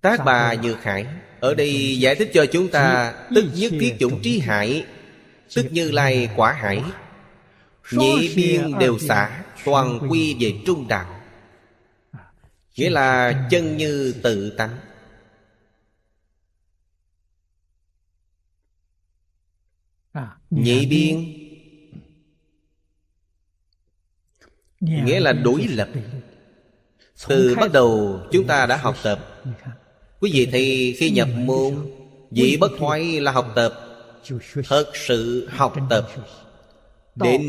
Tác bà Như Khải Ở đây giải thích cho chúng ta Tức nhất thiết chủng trí hải Tức như lai quả hải. Nhị biên đều xả Toàn quy về trung đạo. Nghĩa là chân như tự tánh à, Nhị biên. Nghĩa là đối lập. Từ bắt đầu chúng ta đã học tập. Quý vị thì khi nhập môn Vị bất thoái là học tập Thật sự học tập. Đến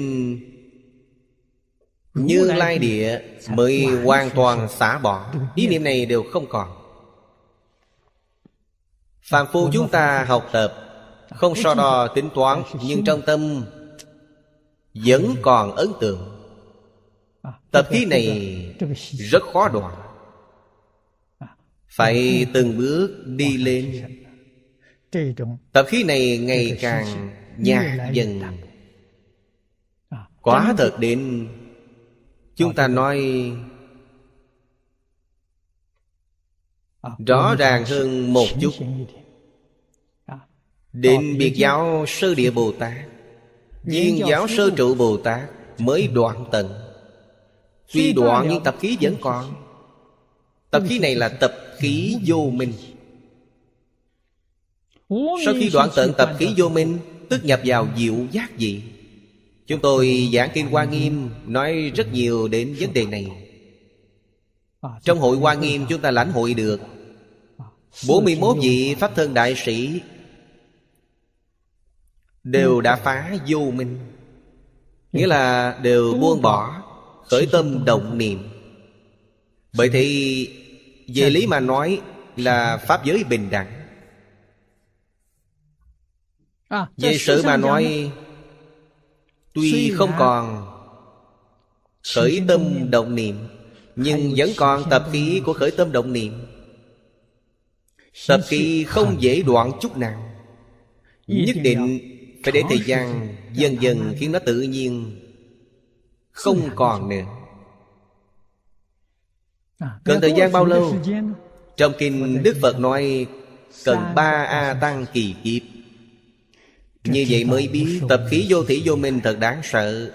Như Lai Địa Mới hoàn toàn xả bỏ. Ý niệm này đều không còn. Phạm phu chúng ta học tập không so đo tính toán, Nhưng trong tâm Vẫn còn ấn tượng. Tập khí này rất khó đoạn. Phải từng bước đi lên. Tập khí này ngày càng nhạt dần. Quá thật đến, Chúng ta nói Rõ ràng hơn một chút. Đến biệt giáo sơ địa Bồ Tát. Viên giáo sơ trụ Bồ Tát Mới đoạn tận. Tuy đoạn nhưng tập khí vẫn còn. Tập khí này là tập khí vô minh. Sau khi đoạn tận tập khí vô minh Tức nhập vào diệu giác dị. Chúng tôi giảng kinh Hoa Nghiêm Nói rất nhiều đến vấn đề này. Trong hội Hoa Nghiêm chúng ta lãnh hội được 41 vị Pháp thân đại sĩ Đều đã phá vô minh. Nghĩa là đều buông bỏ Khởi tâm động niệm. Bởi thì Về lý mà nói Là Pháp giới bình đẳng. Về sự mà nói Tuy không còn Khởi tâm động niệm Nhưng vẫn còn tập khí của khởi tâm động niệm. Tập khí không dễ đoạn chút nào. Nhất định phải để thời gian Dần dần khiến nó tự nhiên. Không còn nữa. Cần thời gian bao lâu? Trong kinh Đức Phật nói, Cần ba A Tăng kỳ kiếp. Như vậy mới biết Tập khí vô thủy vô minh thật đáng sợ.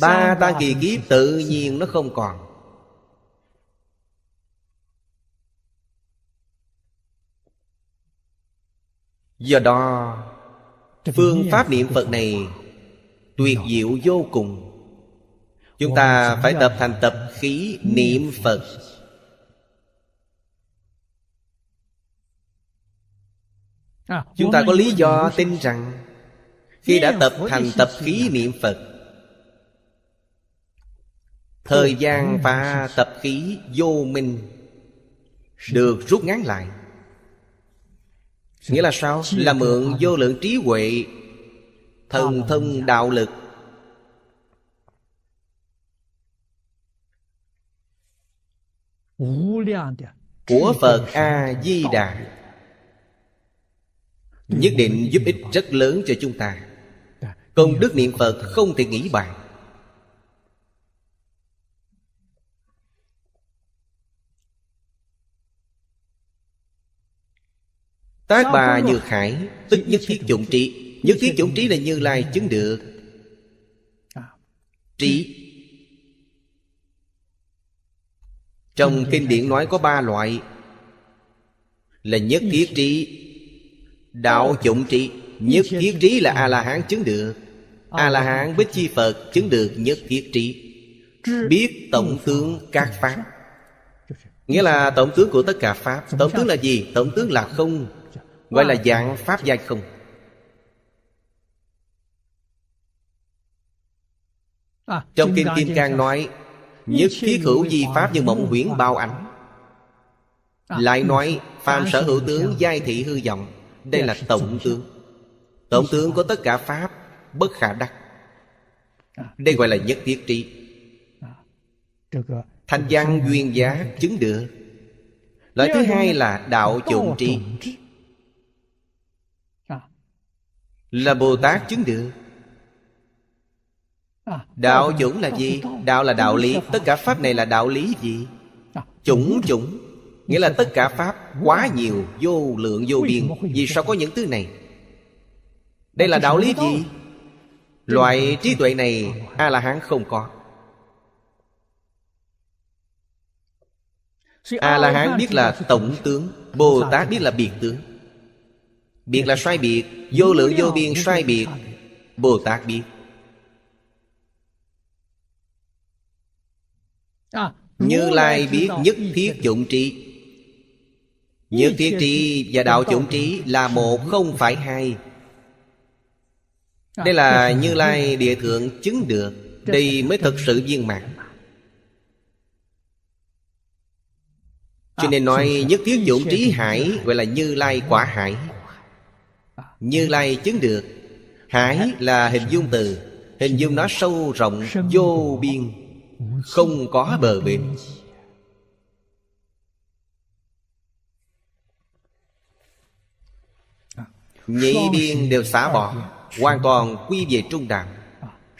Ba tăng kỳ kiếp tự nhiên nó không còn. Do đó Phương pháp niệm Phật này Tuyệt diệu vô cùng. Chúng ta phải tập thành tập khí niệm Phật. Chúng ta có lý do tin rằng Khi đã tập thành tập khí niệm Phật Thời gian phá tập khí vô minh Được rút ngắn lại nghĩa là sao? Là mượn vô lượng trí huệ thần thông đạo lực. Của phật a di đà. nhất định giúp ích rất lớn cho chúng ta. Công đức niệm phật không thể nghĩ bằng Tác bà như khải Tức nhất thiết dụng trí. Nhất thiết dụng trí là như lai chứng được. Trí. Trong kinh điển nói có ba loại. Là nhất thiết trí Đạo dụng trí. Nhất thiết trí là A-la-hán chứng được. A-la-hán bích chi Phật chứng được nhất thiết trí. Biết tổng tướng các pháp. Nghĩa là tổng tướng của tất cả Pháp. Tổng tướng là gì? Tổng tướng là không Gọi là dạng Pháp giai không. À, Trong Kinh Kim Cang nói Nhất thiết hữu di Pháp như mộng huyễn bao ảnh À, Lại nói Phàm sở hữu tướng giai thị hư vọng Đây là tổng tướng. Tổng tướng của tất cả Pháp Bất khả đắc. À. Đây gọi là nhất thiết trí. Thanh văn duyên giá chứng được. Loại thứ hai là đạo dụng trí là bồ tát chứng được. Đạo dũng là gì? Đạo là đạo lý. Tất cả pháp này là đạo lý gì? Chủng chủng. Nghĩa là tất cả pháp quá nhiều, vô lượng, vô biên. Vì sao có những thứ này? Đây là đạo lý gì? Loại trí tuệ này a la hán không có. A la hán biết là tổng tướng, bồ tát biết là biệt tướng. Biệt là sai biệt, Vô lượng vô biên sai biệt Bồ Tát biết. Như Lai biết nhất thiết dụng trí. Nhất thiết trí và đạo dụng trí là một, không phải hai. Đây là Như Lai địa thượng chứng được, Đây mới thực sự viên mãn. Cho nên nói nhất thiết dụng trí hải, Gọi là Như Lai quả hải. Như Lai chứng được. Hải là hình dung từ. Hình dung nó sâu rộng, vô biên, Không có bờ bến. Nhị biên đều xả bỏ Hoàn toàn quy về trung đạo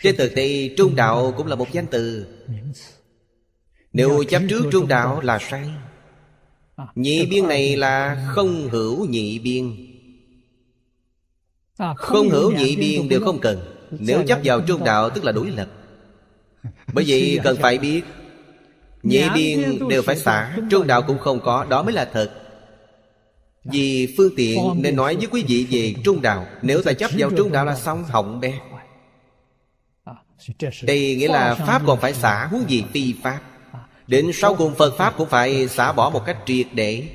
Trên thực tế, trung đạo cũng là một danh từ. Nếu chấp trước trung đạo là sai. Nhị biên này là không hữu nhị biên. Không hữu nhị biên đều không cần. Nếu chấp vào trung đạo tức là đối lập Bởi vậy cần phải biết Nhị biên đều phải xả. Trung đạo cũng không có Đó mới là thật. Vì phương tiện nên nói với quý vị về trung đạo. Nếu ta chấp vào trung đạo là xong hỏng bét Đây. nghĩa là Pháp còn phải xả huống gì phi Pháp. Đến sau cùng Phật Pháp cũng phải xả bỏ một cách triệt để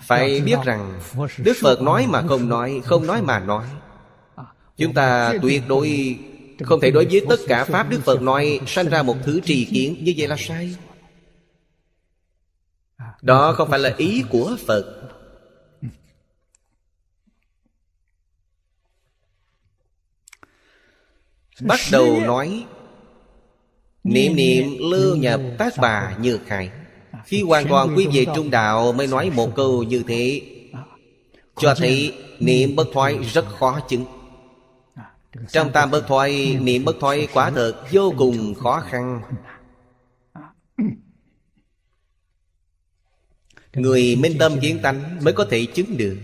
phải biết rằng đức phật nói mà không nói không nói mà nói. Chúng ta tuyệt đối không thể đối với tất cả pháp đức phật nói sanh ra một thứ trì kiến như vậy là sai. Đó không phải là ý của phật. bắt đầu nói niệm niệm lưu nhập tác bà như khai. Khi hoàn toàn quý về trung đạo mới nói một câu như thế. Cho thấy niệm bất thoái rất khó chứng. Trong tam bất thoái niệm bất thoái quả thật vô cùng khó khăn. À. Người minh tâm kiến tánh mới có thể chứng được.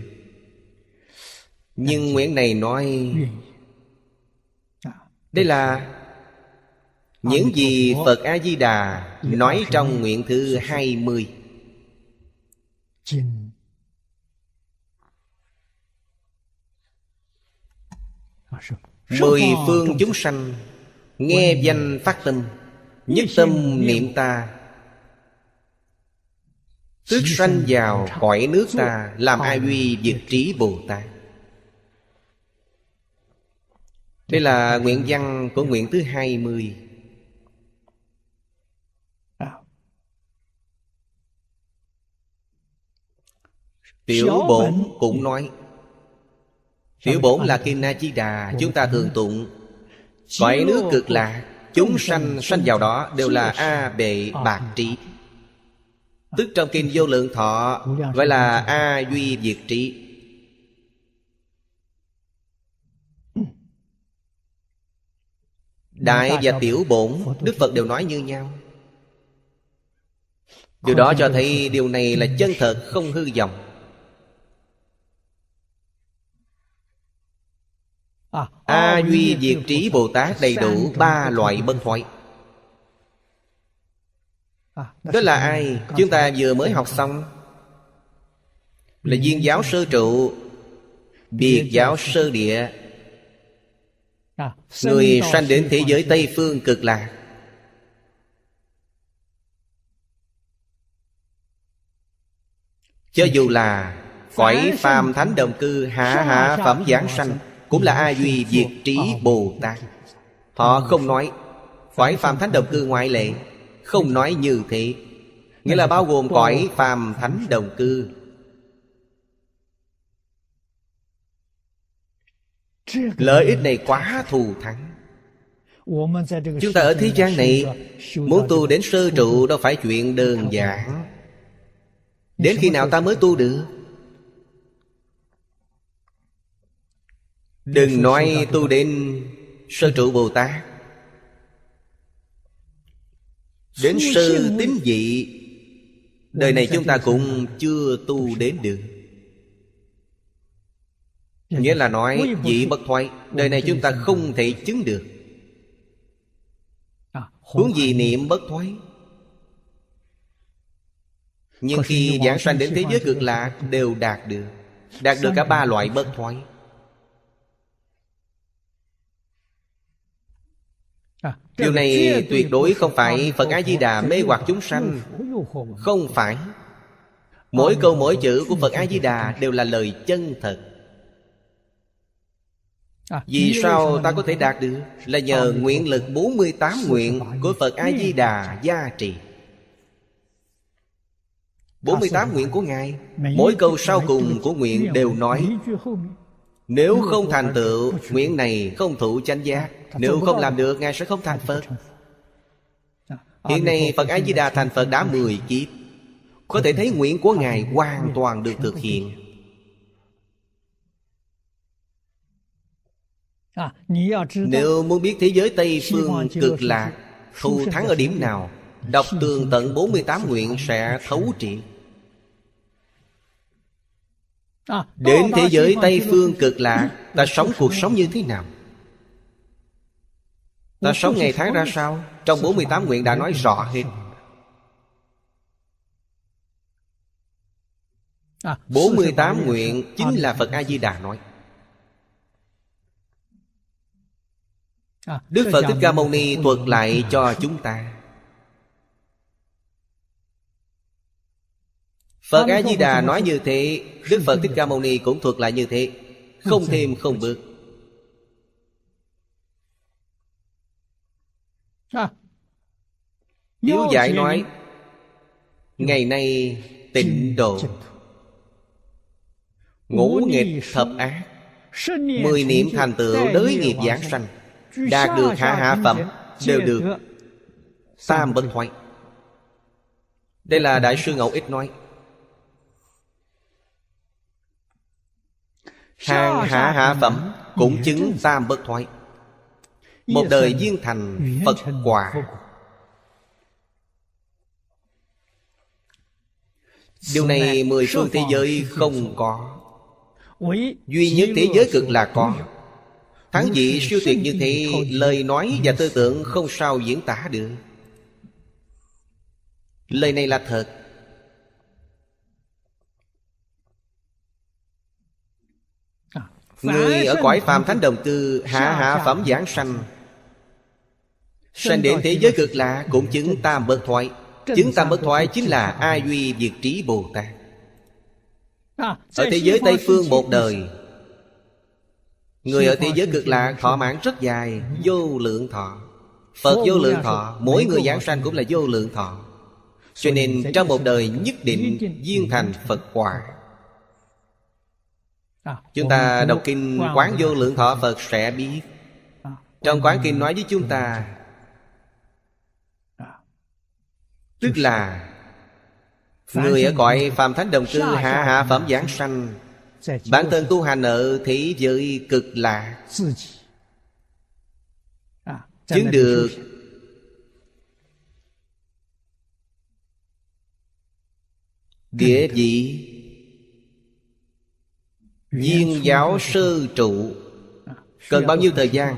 Nhưng Nguyễn này nói Đây là những gì Phật A-di-đà nói trong nguyện thứ 20经 à, 是 Mười phương chúng sanh Nghe danh phát tâm Nhất tâm niệm. ta. Tức sanh vào cõi nước ta Làm ai uy diệt trí Bồ Tát. Đây là nguyện văn của nguyện thứ 20 à, Tiểu bổn cũng nói Tiểu bổn là Kim Na Chi Đà Chúng ta thường tụng. Cõi nước cực lạc Chúng sanh sanh vào đó đều là A bệ bạc trí. Tức trong kinh vô lượng thọ Gọi là A duy diệt trí. Đại và tiểu bổn Đức Phật đều nói như nhau. Điều đó cho thấy điều này là chân thật không hư vọng A Duy Diệt Trí Bồ Tát đầy đủ ba loại bân thoại Đó là ai? Chúng ta vừa mới học xong. Là viên giáo sơ trụ. Biệt giáo sơ địa. Người sanh đến thế giới Tây Phương cực lạc. Cho dù là Cõi phàm thánh đồng cư Hạ hạ phẩm giảng sanh Cũng là A Duy Diệt Trí Bồ Tát Họ không nói Cõi phàm thánh đồng cư ngoại lệ Không nói như thế. Nghĩa là bao gồm cõi phàm thánh đồng cư. Lợi ích này quá thù thắng. Chúng ta ở thế gian này Muốn tu đến sơ trụ đâu phải chuyện đơn giản. Đến khi nào ta mới tu được Đừng nói tu đến sơ trụ Bồ Tát. Đến sơ tín dị Đời này chúng ta cũng chưa tu đến được. Nghĩa là nói dị bất thoái Đời này chúng ta không thể chứng được. Huống gì niệm bất thoái. Nhưng khi giảng sanh đến thế giới cực lạc Đều đạt được. Đạt được cả ba loại bất thoái Điều này tuyệt đối không phải Phật A-di-đà mê hoặc chúng sanh. Không phải. Mỗi câu mỗi chữ của Phật A-di-đà Đều là lời chân thật. Vì sao ta có thể đạt được? Là nhờ nguyện lực 48 nguyện Của Phật A-di-đà gia trì. 48 nguyện của Ngài Mỗi câu sau cùng của nguyện đều nói Nếu không thành tựu Nguyện này. không thụ chánh giác. Nếu không làm được Ngài sẽ không thành Phật. Hiện nay Phật A-di-đà thành Phật đã 10 kiếp. Có thể thấy nguyện của Ngài hoàn toàn được thực hiện. Nếu muốn biết thế giới Tây Phương cực lạc Thù thắng ở điểm nào Đọc tường tận 48 nguyện sẽ thấu triệt Đến thế giới Tây Phương cực lạc Ta sống cuộc sống như thế nào? Ta sống ngày tháng ra sao? Trong 48 nguyện đã nói rõ hết. 48 nguyện chính là Phật A-di-đà nói. Đức Phật Thích Ca Mâu Ni. thuật lại cho chúng ta Phật A Di Đà nói như thế Đức Phật Thích Ca Mâu Ni cũng thuật lại như thế. Không thêm không bớt Hiếu giải nói Ngày nay tịnh độ Ngũ nghịch thập ác Mười niệm thành tựu đới nghiệp giảng sanh. Đạt được hạ hạ phẩm Đều được Tam bất thoại Đây là Đại sư Ngẫu Ích nói Hàng hạ hạ phẩm Cũng chứng tam bất thoại Một đời viên thành Phật quả Điều này mười phương thế giới không có. Duy nhất thế giới cực là có. Thắng vị siêu tuyệt như thế Lời nói và tư tưởng không sao diễn tả được. Lời này là thật Người ở cõi phàm thánh đồng cư Hạ hạ phẩm giảng sanh. Sanh đến thế giới cực lạ Cũng chứng tam bất thoại Chứng tam bất thoại chính là A Duy Diệt Trí Bồ Tát. Ở thế giới Tây Phương một đời Người ở thế giới cực lạc thọ mạng rất dài Vô lượng thọ. Phật vô lượng thọ Mỗi người giảng sanh cũng là vô lượng thọ. Cho nên trong một đời nhất định Duyên thành Phật quả Chúng ta đọc kinh Quán Vô Lượng Thọ Phật sẽ biết. Trong Quán Kinh nói với chúng ta Tức là Người ở cõi phàm thánh đồng cư hạ hạ phẩm giảng sanh. Bản thân tu hành ở thế giới cực lạc Chứng được Địa vị Viên giáo sư trụ. Cần bao nhiêu thời gian?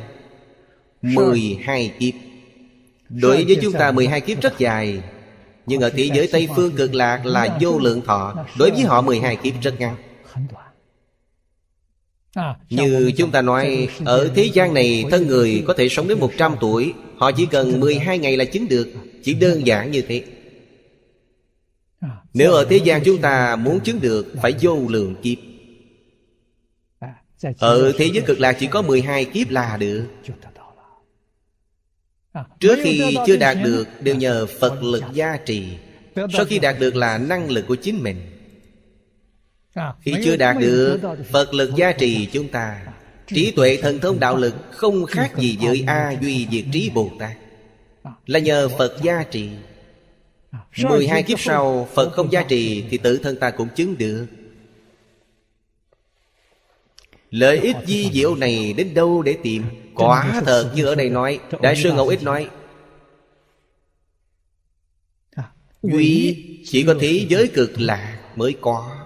12 kiếp. Đối với chúng ta 12 kiếp rất dài. Nhưng ở thế giới Tây Phương cực lạc là vô lượng thọ. Đối với họ 12 kiếp rất ngắn. Như chúng ta nói Ở thế gian này thân người có thể sống đến 100 tuổi Họ chỉ cần 12 ngày là chứng được. Chỉ đơn giản như thế. Nếu ở thế gian chúng ta muốn chứng được Phải vô lượng kiếp Ở thế giới cực lạc chỉ có 12 kiếp là được. Trước khi chưa đạt được Đều nhờ Phật lực gia trì. Sau khi đạt được là năng lực của chính mình. Khi chưa đạt được Phật lực gia trì chúng ta Trí tuệ thần thông đạo lực Không khác gì với A Duy Diệt Trí Bồ Tát. Là nhờ Phật gia trì. 12 kiếp sau Phật không gia trì Thì tự thân ta cũng chứng được Lợi ích di diệu này đến đâu để tìm? Quả thật như ở đây nói. Đại sư Ngẫu Ích nói Duy chỉ có thế giới cực lạc mới có.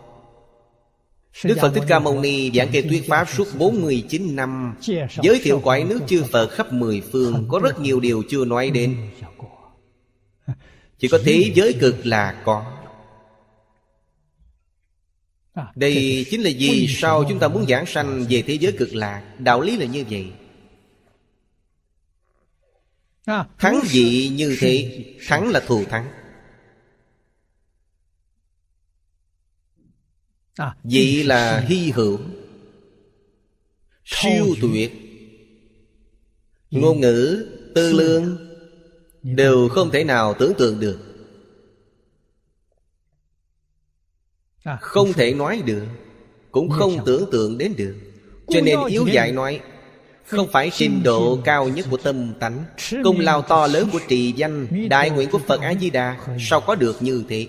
Đức Phật Thích Ca Mâu Ni giảng kê tuyết pháp suốt 49 năm. Giới thiệu cõi nước chư Phật khắp mười phương Có rất nhiều điều chưa nói đến. Chỉ có thế giới cực lạc có Đây chính là vì sao chúng ta muốn giảng sanh về thế giới cực lạc. Đạo lý là như vậy. Thắng vị như thế Thắng là thù thắng. Vị là hy hữu. Siêu tuyệt. Ngôn ngữ, tư lương Đều không thể nào tưởng tượng được Không thể nói được Cũng không tưởng tượng đến được. Cho nên yếu dạy nói Không phải trình độ cao nhất của tâm tánh Công lao to lớn của trì danh Đại nguyện của Phật A-di-đà Sao có được như thế?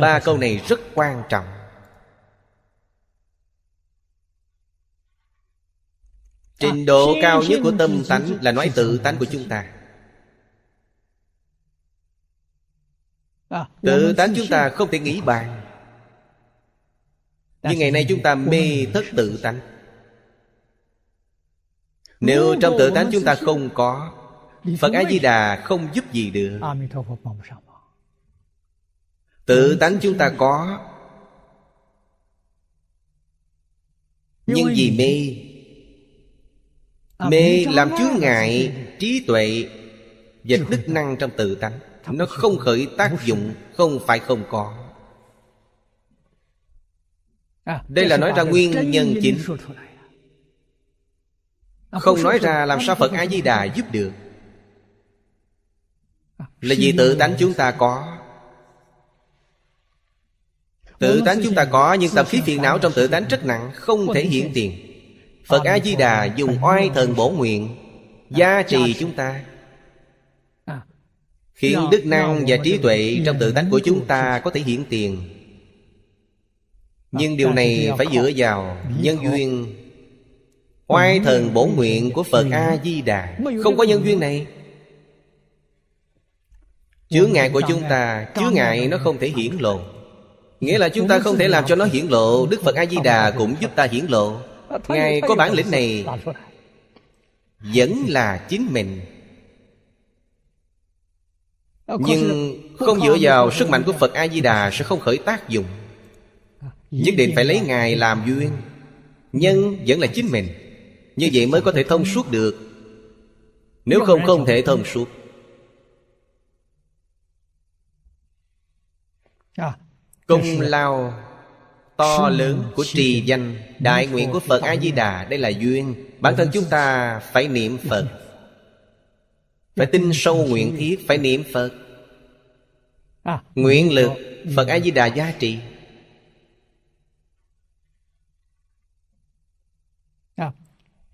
Ba câu này rất quan trọng. Trình độ cao nhất của tâm tánh Là nói tự tánh của chúng ta Tự tánh chúng ta không thể nghĩ bàn. Nhưng ngày nay chúng ta mê thất tự tánh. Nếu trong tự tánh chúng ta không có Phật A-di-đà không giúp gì được. Tự tánh chúng ta có Nhưng vì mê. Mê làm chướng ngại trí tuệ Và đức năng trong tự tánh Nó không khởi tác dụng Không phải không có. Đây là nói ra nguyên nhân chính. Không nói ra làm sao Phật A-di-đà giúp được. Là vì tự tánh chúng ta có? Tự tánh chúng ta có Nhưng tập khí phiền não trong tự tánh rất nặng Không thể hiển tiền. Phật A-di-đà dùng oai thần bổ nguyện Gia trì chúng ta Khiến đức năng và trí tuệ Trong tự tánh của chúng ta có thể hiển tiền. Nhưng điều này phải dựa vào Nhân duyên. Oai thần bổ nguyện của Phật A-di-đà. Không có nhân duyên này. Chướng ngại của chúng ta Chướng ngại nó không thể hiển lộ. Nghĩa là chúng ta không thể làm cho nó hiển lộ. Đức Phật A-di-đà cũng giúp ta hiển lộ. Ngài có bản lĩnh này. Vẫn là chính mình Nhưng không dựa vào sức mạnh của Phật A-di-đà Sẽ không khởi tác dụng. Nhất định phải lấy Ngài làm duyên. Nhân vẫn là chính mình. Như vậy mới có thể thông suốt được. Nếu không không thể thông suốt. Công lao to lớn của trì danh Đại nguyện của Phật A-di-đà Đây là duyên. Bản thân chúng ta phải niệm Phật Phải tin sâu nguyện thiết Phải niệm Phật. Nguyện lực Phật. A-di-đà giá trị.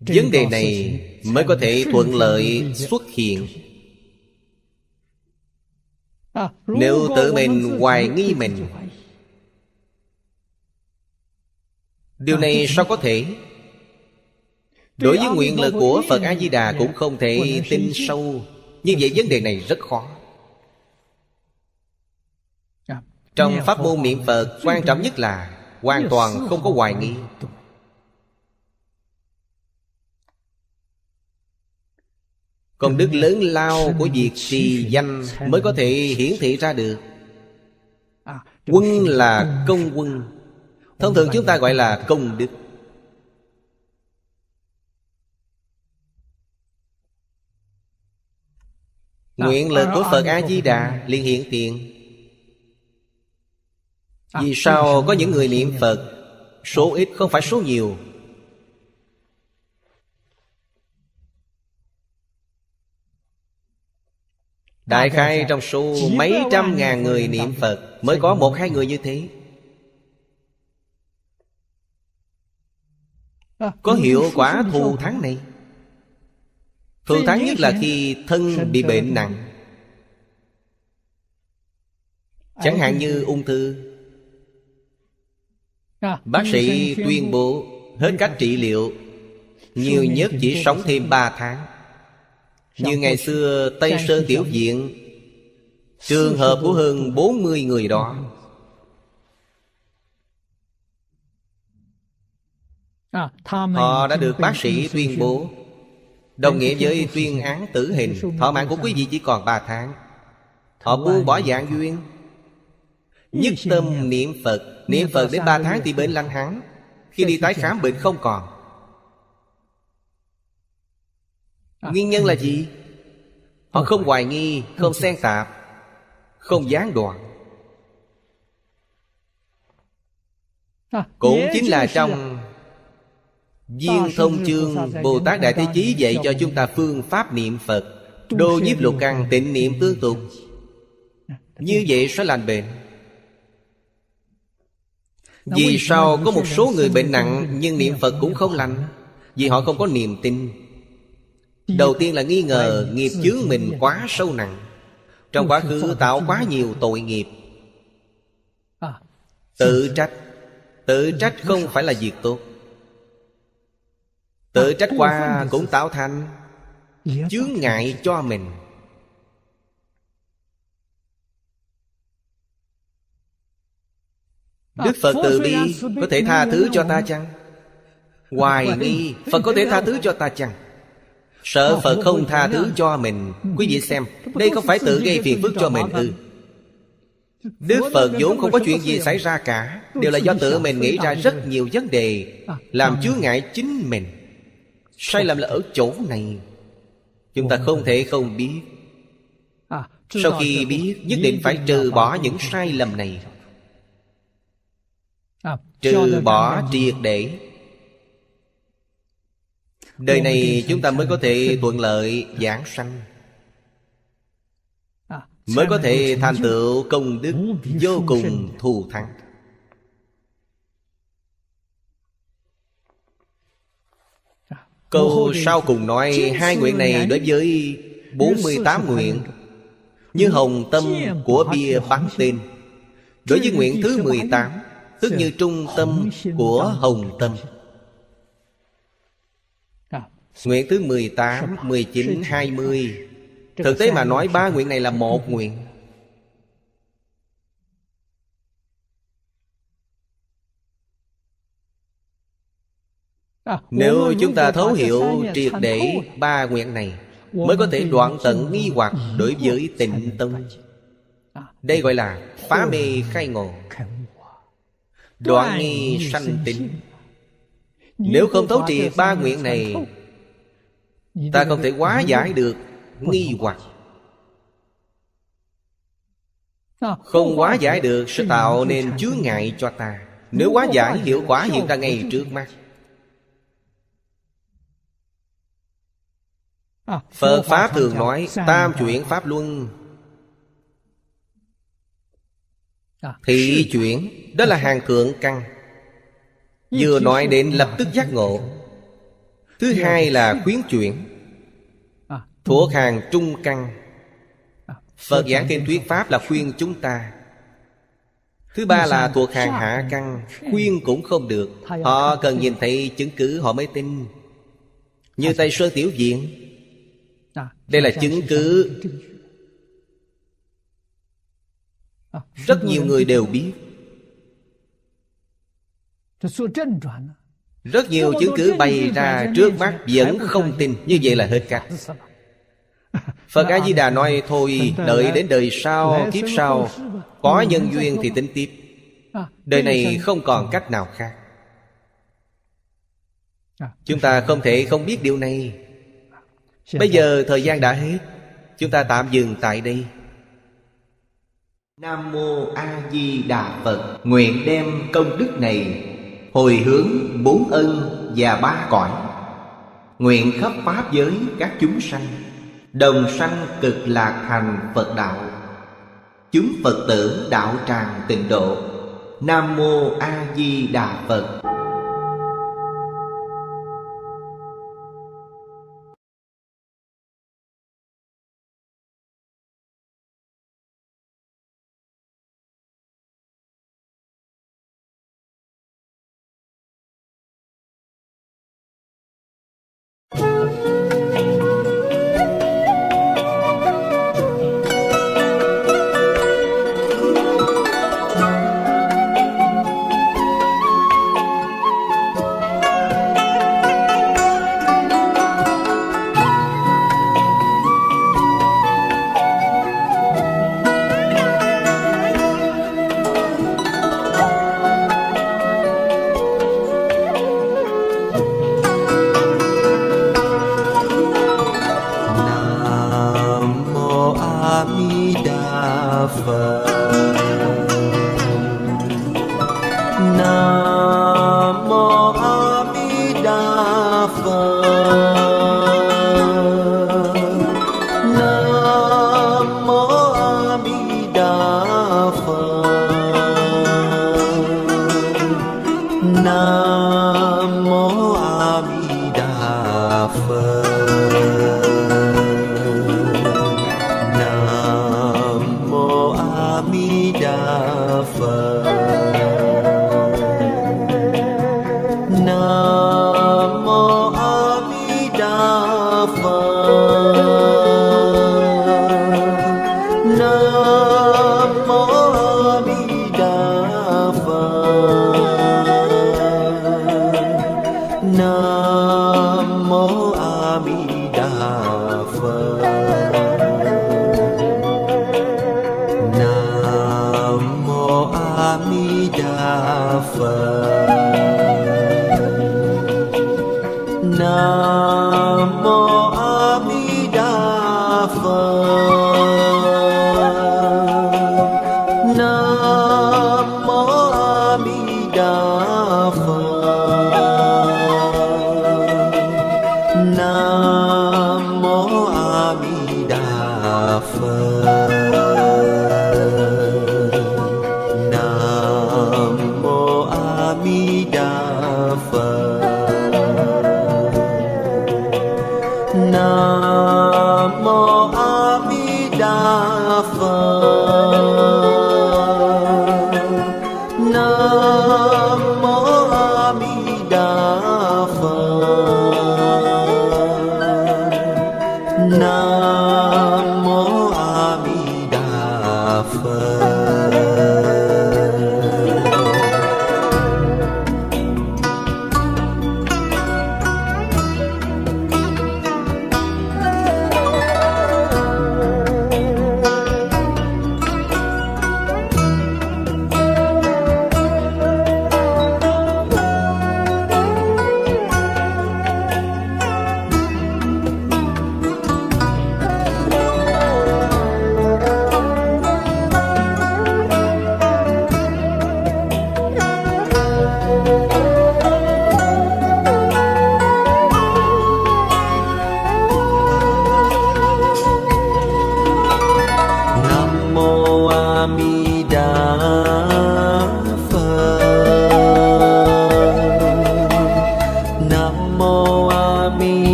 Vấn đề này mới có thể thuận lợi xuất hiện. Nếu tự mình hoài nghi mình. điều này sao có thể đối với nguyện lực của phật a di đà cũng không thể tin sâu. như vậy vấn đề này rất khó. Trong pháp môn niệm phật quan trọng nhất là hoàn toàn không có hoài nghi. Công đức lớn lao của việc trì danh Mới có thể hiển thị ra được. Quân là công quân. Thông thường chúng ta gọi là công đức Nguyện lực của Phật A-di-đà liền hiện tiền. Vì sao có những người niệm Phật Số ít không phải số nhiều? Đại khai trong số mấy trăm ngàn người niệm Phật Mới có một hai người như thế. Có hiệu quả thù thắng này Thù thắng nhất là khi thân bị bệnh nặng Chẳng hạn như ung thư. Bác sĩ tuyên bố Hết cách trị liệu Nhiều nhất chỉ sống thêm 3 tháng. Như ngày xưa Tây Sơn Tiểu Viện Trường hợp của hơn 40 người đó. Họ đã được bác sĩ tuyên bố Đồng nghĩa với tuyên án tử hình. Thọ mạng của quý vị chỉ còn 3 tháng. Họ buông bỏ dạng duyên. Nhất tâm niệm Phật. Niệm Phật đến 3 tháng thì bệnh lành hẳn Khi đi tái khám bệnh không còn. Nguyên nhân là gì? Họ không hoài nghi, không xen tạp Không gián đoạn. Cũng chính là trong Viên thông chương Bồ Tát Đại Thế Chí dạy cho chúng ta phương pháp niệm Phật Đô nhiếp lục căn tịnh niệm tương tục. Như vậy sẽ lành bệnh Vì sao có một số người bệnh nặng Nhưng niệm Phật cũng không lành? Vì họ không có niềm tin. Đầu tiên là nghi ngờ nghiệp chướng mình quá sâu nặng. Trong quá khứ tạo quá nhiều tội nghiệp. Tự trách. Tự trách không phải là việc tốt Tự trách qua cũng tạo thành Chướng ngại cho mình. Đức Phật từ bi Có thể tha thứ cho ta chăng? Hoài nghi Phật có thể tha thứ cho ta chăng? Sợ Phật không tha thứ cho mình. Quý vị xem Đây không phải tự gây phiền phức cho mình? Ư Đức Phật vốn không có chuyện gì xảy ra cả. Đều là do tự mình nghĩ ra rất nhiều vấn đề Làm chướng ngại chính mình Sai lầm là ở chỗ này. Chúng ta không thể không biết. Sau khi biết Nhất định phải trừ bỏ những sai lầm này. Trừ bỏ triệt để. Đời này chúng ta mới có thể thuận lợi giảng sanh. Mới có thể thành tựu công đức vô cùng thù thắng Câu sau cùng nói Hai nguyện này đối với 48 nguyện Như hồng tâm của bia bắn tên. Đối với nguyện thứ 18 Tức như trung tâm của hồng tâm. Nguyện thứ 18, 19, 20 Thực tế mà nói ba nguyện này là một nguyện Nếu chúng ta thấu hiểu triệt để ba nguyện này Mới có thể đoạn tận nghi hoặc đối với tịnh tông Đây gọi là phá mê khai ngộ. Đoạn nghi sanh tịnh. Nếu không thấu triệt ba nguyện này Ta không thể hóa giải được nghi hoặc. Không hóa giải được sẽ tạo nên chướng ngại cho ta. Nếu hóa giải hiệu quả hiện ra ngay trước mắt Phật Pháp thường nói Tam chuyển Pháp Luân. Thị chuyển Đó là hàng thượng căn. Vừa nói đến lập tức giác ngộ. Thứ hai là khuyến chuyển. À, Thuộc hàng trung căn. À, Phật giảng kinh thuyết Pháp là khuyên chúng ta. Thứ ba là thuộc hàng hạ căn. Khuyên cũng không được. Họ cần nhìn thấy chứng cứ họ mới tin. Như Tây Sơn Tiểu Viện à, Đây là chứng cứ. À, Rất nhiều người đều biết. Rất nhiều chứng cứ bày ra trước mắt Vẫn không tin. Như vậy là hết cách. Phật A-di-đà nói thôi Đợi đến đời sau, kiếp sau Có nhân duyên thì tính tiếp. À, Đời này không còn cách nào khác. À, Chúng ta không thể không biết điều này Bây giờ thời gian đã hết. Chúng ta tạm dừng tại đây. Nam Mô A Di Đà Phật. Nguyện đem công đức này Hồi hướng bốn ân và ba cõi. Nguyện khắp Pháp giới các chúng sanh. Đồng sanh cực lạc thành Phật đạo. Chúng Phật tử đạo tràng tịnh độ. Nam Mô A Di Đà Phật But.